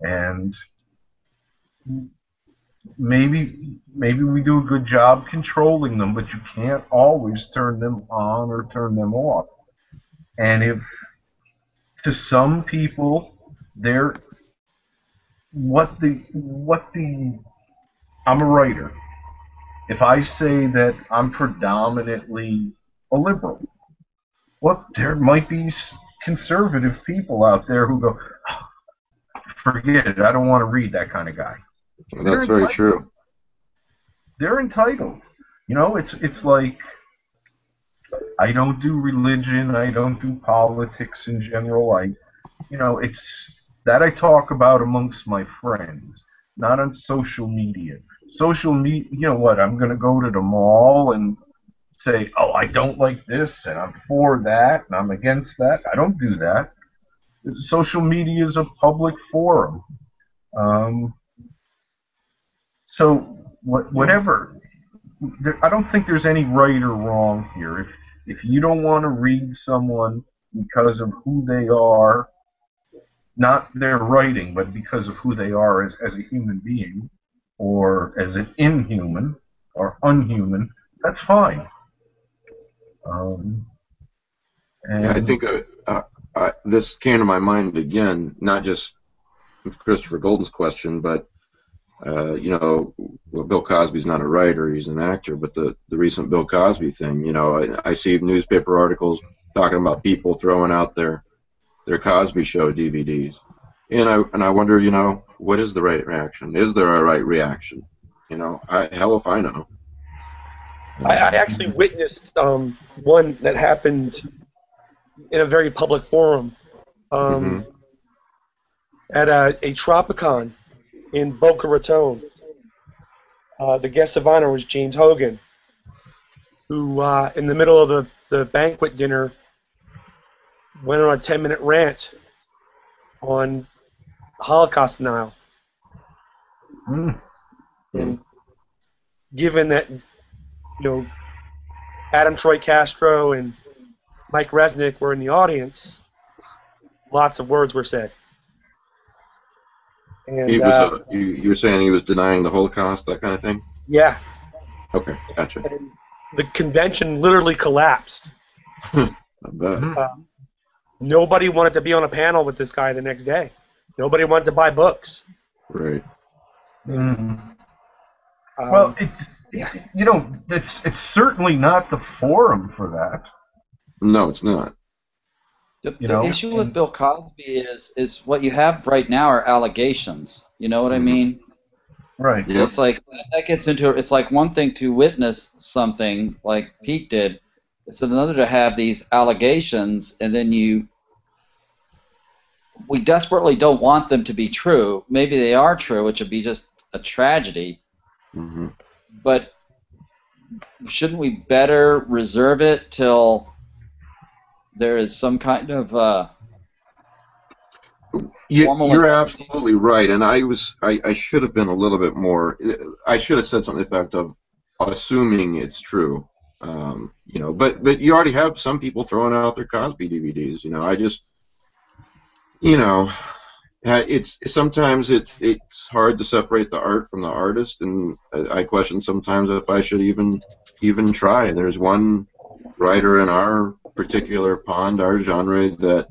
and maybe maybe we do a good job controlling them, but you can't always turn them on or turn them off. And if to some people they're what the what the I'm a writer if I say that I'm predominantly a liberal, well, there might be conservative people out there who go, "Oh, forget it, I don't want to read that kind of guy. That's very true. They're entitled. You know, it's it's like I don't do religion, I don't do politics in general. I, you know, it's that I talk about amongst my friends, not on social media. Social media, you know what? I'm going to go to the mall and say, "Oh, I don't like this, and I'm for that, and I'm against that." I don't do that. Social media is a public forum. Um, so what, whatever. There, I don't think there's any right or wrong here. If if you don't want to read someone because of who they are, not their writing, but because of who they are as, as a human being, or as an inhuman or unhuman, that's fine. Um, and Yeah, I think uh, uh, uh, this came to my mind again, not just Christopher Golden's question, but uh, you know, well, Bill Cosby's not a writer; he's an actor. But the the recent Bill Cosby thing, you know, I, I see newspaper articles talking about people throwing out their their Cosby Show DVDs, and I and I wonder, you know, what is the right reaction? Is there a right reaction? You know, I, hell if I know. I, I actually witnessed um, one that happened in a very public forum um, at a, a Tropicon in Boca Raton. Uh, the guest of honor was James Hogan. who, uh, in the middle of the, the banquet dinner, went on a 10 minute rant on Holocaust denial. Mm. And given that, you know, Adam Troy Castro and Mike Resnick were in the audience, lots of words were said. And He was. uh, Uh, you, you're saying he was denying the Holocaust, that kind of thing. yeah, Okay, gotcha. and the convention literally collapsed. I bet. Mhm. Nobody wanted to be on a panel with this guy the next day. Nobody wanted to buy books. Right. Mm. Um, Well, it's it, you know it's it's certainly not the forum for that. No, it's not. The, You the know, issue with Bill Cosby is is what you have right now are allegations. You know what I Mhm. mean? Right. Yep. It's like that gets into it's like one thing to witness something like Pete did. It's another to have these allegations and then you we desperately don't want them to be true. Maybe they are true, which would be just a tragedy. Mm-hmm. But shouldn't we better reserve it till there is some kind of uh, you, you're absolutely right, and I was I, I should have been a little bit more. I should have said something to the effect of assuming it's true. Um, you know, but but you already have some people throwing out their Cosby DVDs. You know, I just you know, it's sometimes it it's hard to separate the art from the artist, and I I question sometimes if I should even even try. There's one writer in our particular pond, our genre, that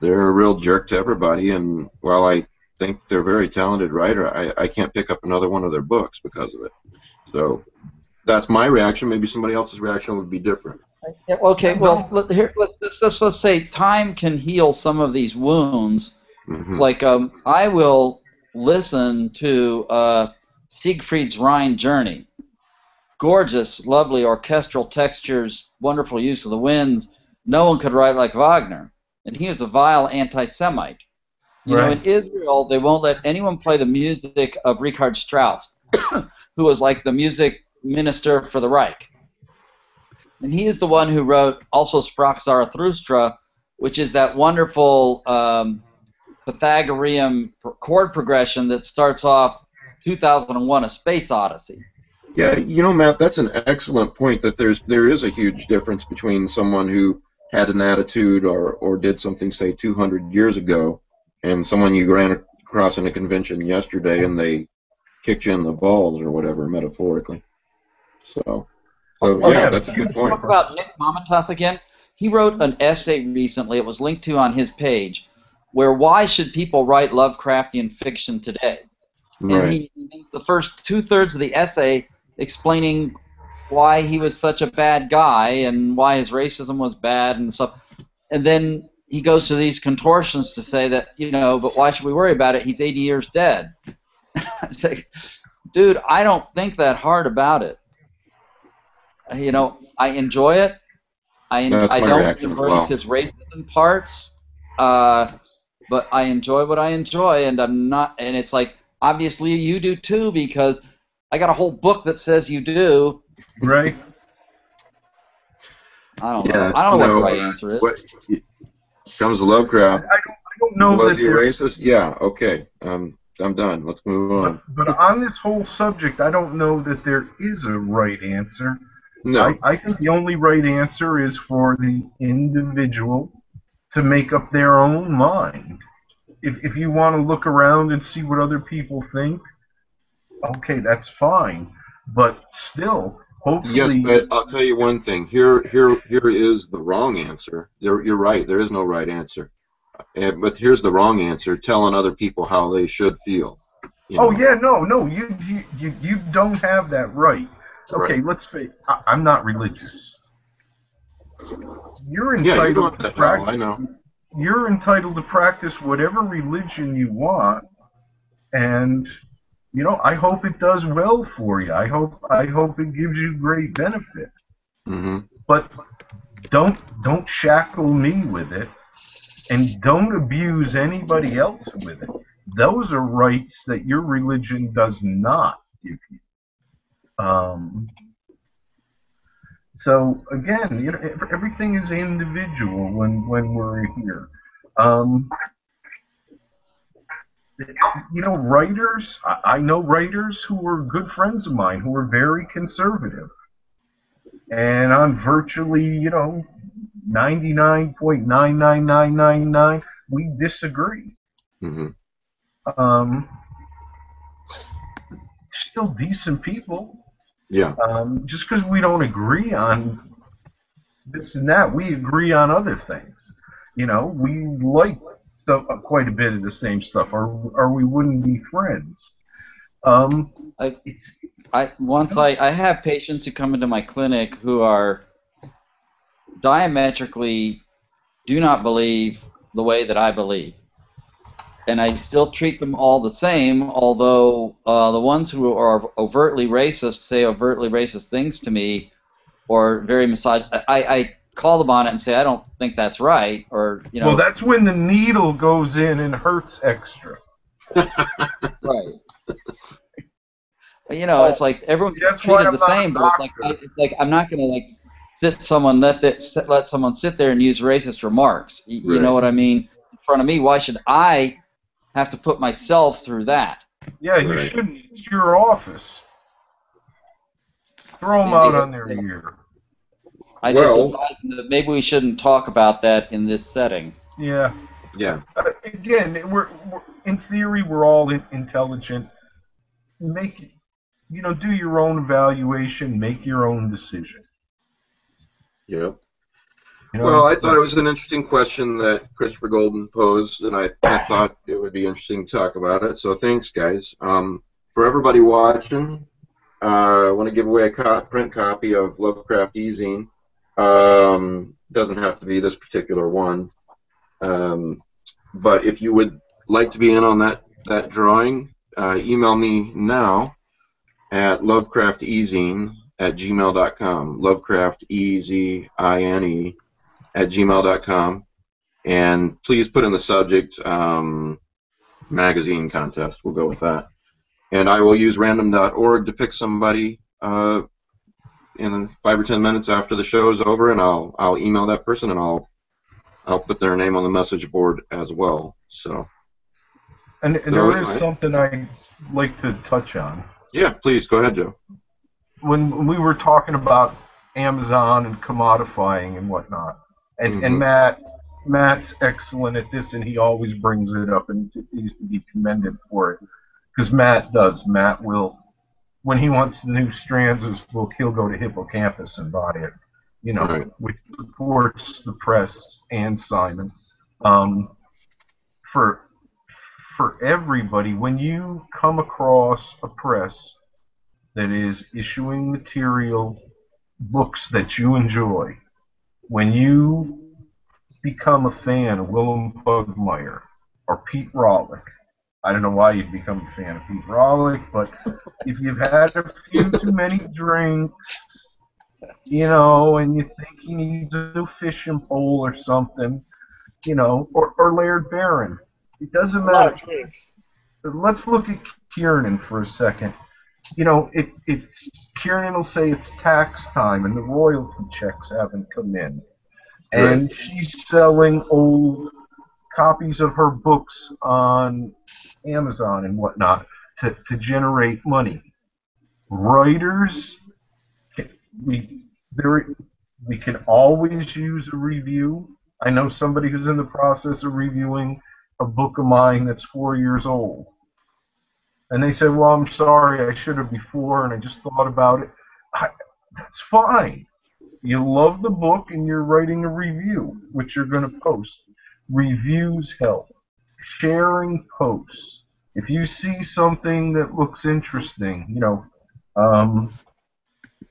they're a real jerk to everybody, and while I think they're a very talented writer, I, I can't pick up another one of their books because of it. So that's my reaction. Maybe somebody else's reaction would be different. Yeah, okay, well, let, here, let's, let's, let's, let's say time can heal some of these wounds. hmm Like, um, I will listen to uh, Siegfried's Rhine Journey. Gorgeous, lovely orchestral textures, wonderful use of the winds. No one could write like Wagner. And he was a vile anti Semite. You know, in Israel, they won't let anyone play the music of Richard Strauss, who was like the music minister for the Reich. And he is the one who wrote also Sprach Zarathustra, which is that wonderful um, Pythagorean chord progression that starts off 2001: A Space Odyssey. Yeah, you know, Matt, that's an excellent point. That there's there is a huge difference between someone who had an attitude or or did something say 200 years ago, and someone you ran across in a convention yesterday and they kicked you in the balls or whatever, metaphorically. So, so Oh, yeah, that's a good point. Talk about Nick Mamatas again. He wrote an essay recently. It was linked to on his page, where why should people write Lovecraftian fiction today? And Right. he spends the first two thirds of the essay explaining why he was such a bad guy and why his racism was bad and stuff. And then he goes to these contortions to say that, you know, but why should we worry about it? He's 80 years dead. it's like, dude, I don't think that hard about it. You know, I enjoy it. I, That's I don't embrace well. his racism parts, uh, but I enjoy what I enjoy, and I'm not. And it's like obviously you do too because I got a whole book that says you do. Right. I don't know. I don't know no, what the right answer is. What comes to Lovecraft? I don't, I don't know Was he racist? Yeah. Okay. Um, I'm done. Let's move on. But, but on this whole subject, I don't know that there is a right answer. No. I, I think the only right answer is for the individual to make up their own mind. If, if you want to look around and see what other people think, okay, that's fine. But still, hopefully, Yes, but I'll tell you one thing. Here, here, here is the wrong answer. You're, you're right. There is no right answer. Uh, but here's the wrong answer: telling other people how they should feel. you Oh yeah, no, no, you you you, you don't have that right. Okay, Right. let's face. I, I'm not religious. You're Yeah, entitled doing to hell. I practice. know. You're entitled to practice whatever religion you want, and you know I hope it does well for you. I hope I hope it gives you great benefit. hmm But don't don't shackle me with it, and don't abuse anybody else with it. Those are rights that your religion does not give you. Um, So again, you know, everything is individual when when we're here. Um, you know, writers. I, I know writers who are good friends of mine who are very conservative, and on virtually, you know, ninety nine point nine nine nine nine nine, we disagree. Mm-hmm. Um, still decent people. Yeah. Um, just because we don't agree on this and that, we agree on other things. You know, we like stuff, quite a bit of the same stuff, or or we wouldn't be friends. Um, I- I once I, I have patients who come into my clinic who are diametrically do not believe the way that I believe. And I still treat them all the same, although uh, the ones who are overtly racist say overtly racist things to me or very misog I, I call them on it and say, I don't think that's right, or, you know, well, that's when the needle goes in and hurts extra. Right. You know, it's like everyone gets That's treated the same, but it's like I, it's like I'm not gonna like sit someone let that let someone sit there and use racist remarks. Y- You, Right. know what I mean? In front of me, why should I have to put myself through that? Yeah, you Right. shouldn't. It's your office. Throw them out on their ear. I Well- just advise that maybe we shouldn't talk about that in this setting. Yeah. Yeah. Uh, again, we're, we're in theory we're all in, intelligent. Make you know, do your own evaluation, make your own decision. Yep. You know? Well, I thought it was an interesting question that Christopher Golden posed, and I, I thought it would be interesting to talk about it. So thanks, guys. Um, for everybody watching, uh, I want to give away a co- print copy of Lovecraft eZine. Um, doesn't have to be this particular one, um, but if you would like to be in on that that drawing, uh, email me now at lovecraftezine at gmail.com. Lovecraft E Z I N E at gmail.com. And please put in the subject um, magazine contest. We'll go with that. And I will use random.org to pick somebody uh, in five or ten minutes after the show is over, and I'll I'll email that person and I'll I'll put their name on the message board as well. So and, and so there anyway. something I'd like to touch on. yeah, please go ahead, Joe. When we were talking about Amazon and commodifying and whatnot, and, Mhm. and Matt Matt's excellent at this, and he always brings it up, and he's to be commended for it. Because Matt does. Matt will, when he wants new strands of his book, he'll go to Hippocampus and buy it. You know, Right. which supports the press and Simon. Um, for for everybody, when you come across a press that is issuing material, books that you enjoy, when you become a fan of Wilum Pugmire or Pete Rawlik, I don't know why you'd become a fan of Pete Rawlik, but if you've had a few too many drinks, you know, and you think he needs a new fishing pole or something, you know, or, or Laird Barron. It doesn't matter. of. Let's look at Kiernan for a second. You know, it, it Kiernan will say it's tax time and the royalty checks haven't come in. And she's selling old copies of her books on Amazon and whatnot to, to generate money. Writers, we there we can always use a review. I know somebody who's in the process of reviewing a book of mine that's four years old. And they said, Well, I'm sorry, I should have before, and I just thought about it. I, that's fine. You love the book and you're writing a review, which you're going to post. Reviews help. Sharing posts. If you see something that looks interesting, you know, um,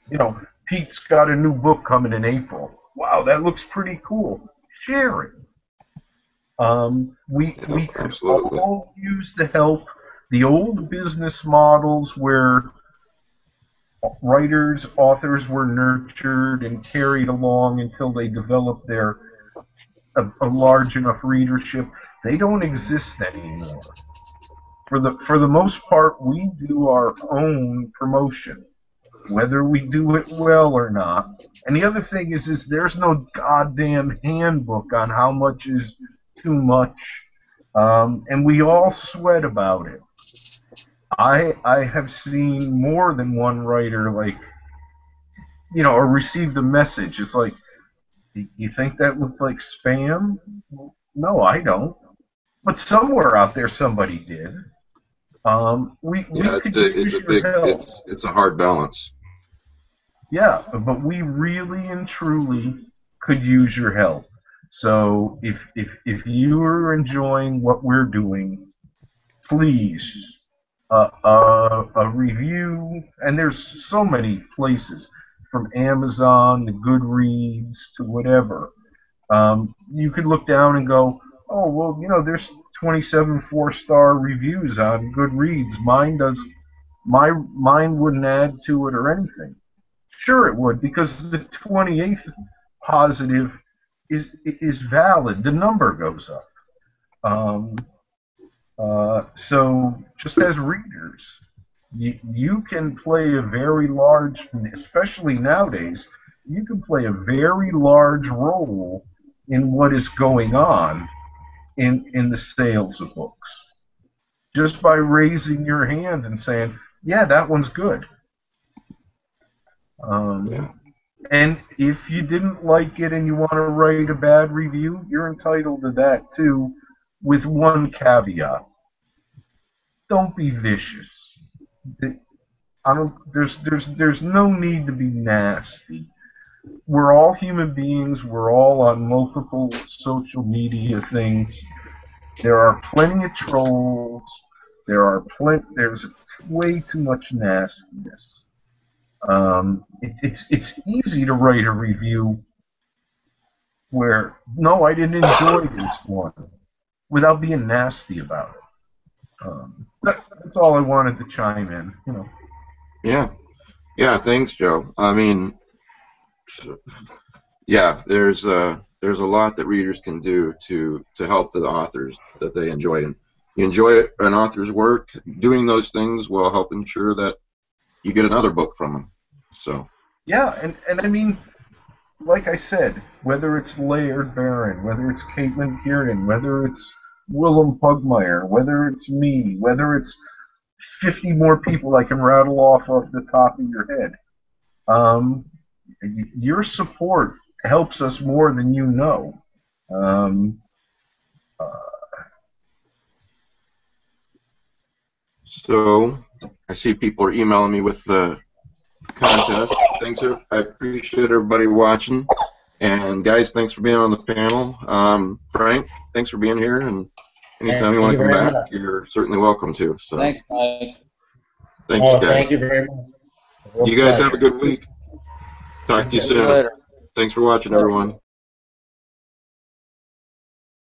you know, Pete's got a new book coming in April. Wow, that looks pretty cool. Share it. Um, we Yeah, we could absolutely. all use the help. The old business models where writers, authors were nurtured and carried along until they developed their a, a large enough readership. They don't exist anymore. For the for the most part, we do our own promotion. whether we do it well or not. And the other thing is, is there's no goddamn handbook on how much is too much, um, and we all sweat about it. I I have seen more than one writer like, you know, or received a message. It's like, "Y- you think that looked like spam? No, I don't. But somewhere out there, somebody did. Um, we we Yeah, it's a, it's a big, help. it's it's a hard balance. Yeah, but we really and truly could use your help. So if if if you are enjoying what we're doing, please uh, uh, a review. And there's so many places from Amazon to Goodreads to whatever. Um, you could look down and go, oh well, you know, there's 27 four-star reviews on Goodreads. Mine does. My mine wouldn't add to it or anything. Sure, it would because the 28th positive is is valid. The number goes up. Um, uh, so just as readers, you, you can play a very large, especially nowadays, you can play a very large role in what is going on in in the sales of books. Just by raising your hand and saying, "Yeah, that one's good." Um, Yeah. and if you didn't like it and you want to write a bad review, you're entitled to that too, with one caveat. Don't be vicious. I don't. There's there's there's no need to be nasty. We're all human beings. We're all on multiple social media things. There are plenty of trolls. There are plenty. There's way too much nastiness. Um, it, it's it's easy to write a review where no, I didn't enjoy this one, without being nasty about it. Um, that, that's all I wanted to chime in. You know. Yeah, yeah. Thanks, Joe. I mean, yeah. There's uh, there's a lot that readers can do to to help the authors that they enjoy, and you enjoy an author's work. Doing those things will help ensure that you get another book from them. So Yeah, and, and I mean, like I said, whether it's Laird Barron, whether it's Caitlin Kiernan, whether it's Wilum Pugmire, whether it's me, whether it's 50 more people I can rattle off off the top of your head, um, your support helps us more than you know. Um, uh, So I see people are emailing me with the contest. Thanks, I appreciate everybody watching. And guys, thanks for being on the panel. Um, Frank, thanks for being here. And anytime you want to come back, much. you're certainly welcome to. So Thanks, Mike. thanks, oh, guys. thank you very much. You guys have a good week. Talk to you you soon. later. Thanks for watching, everyone.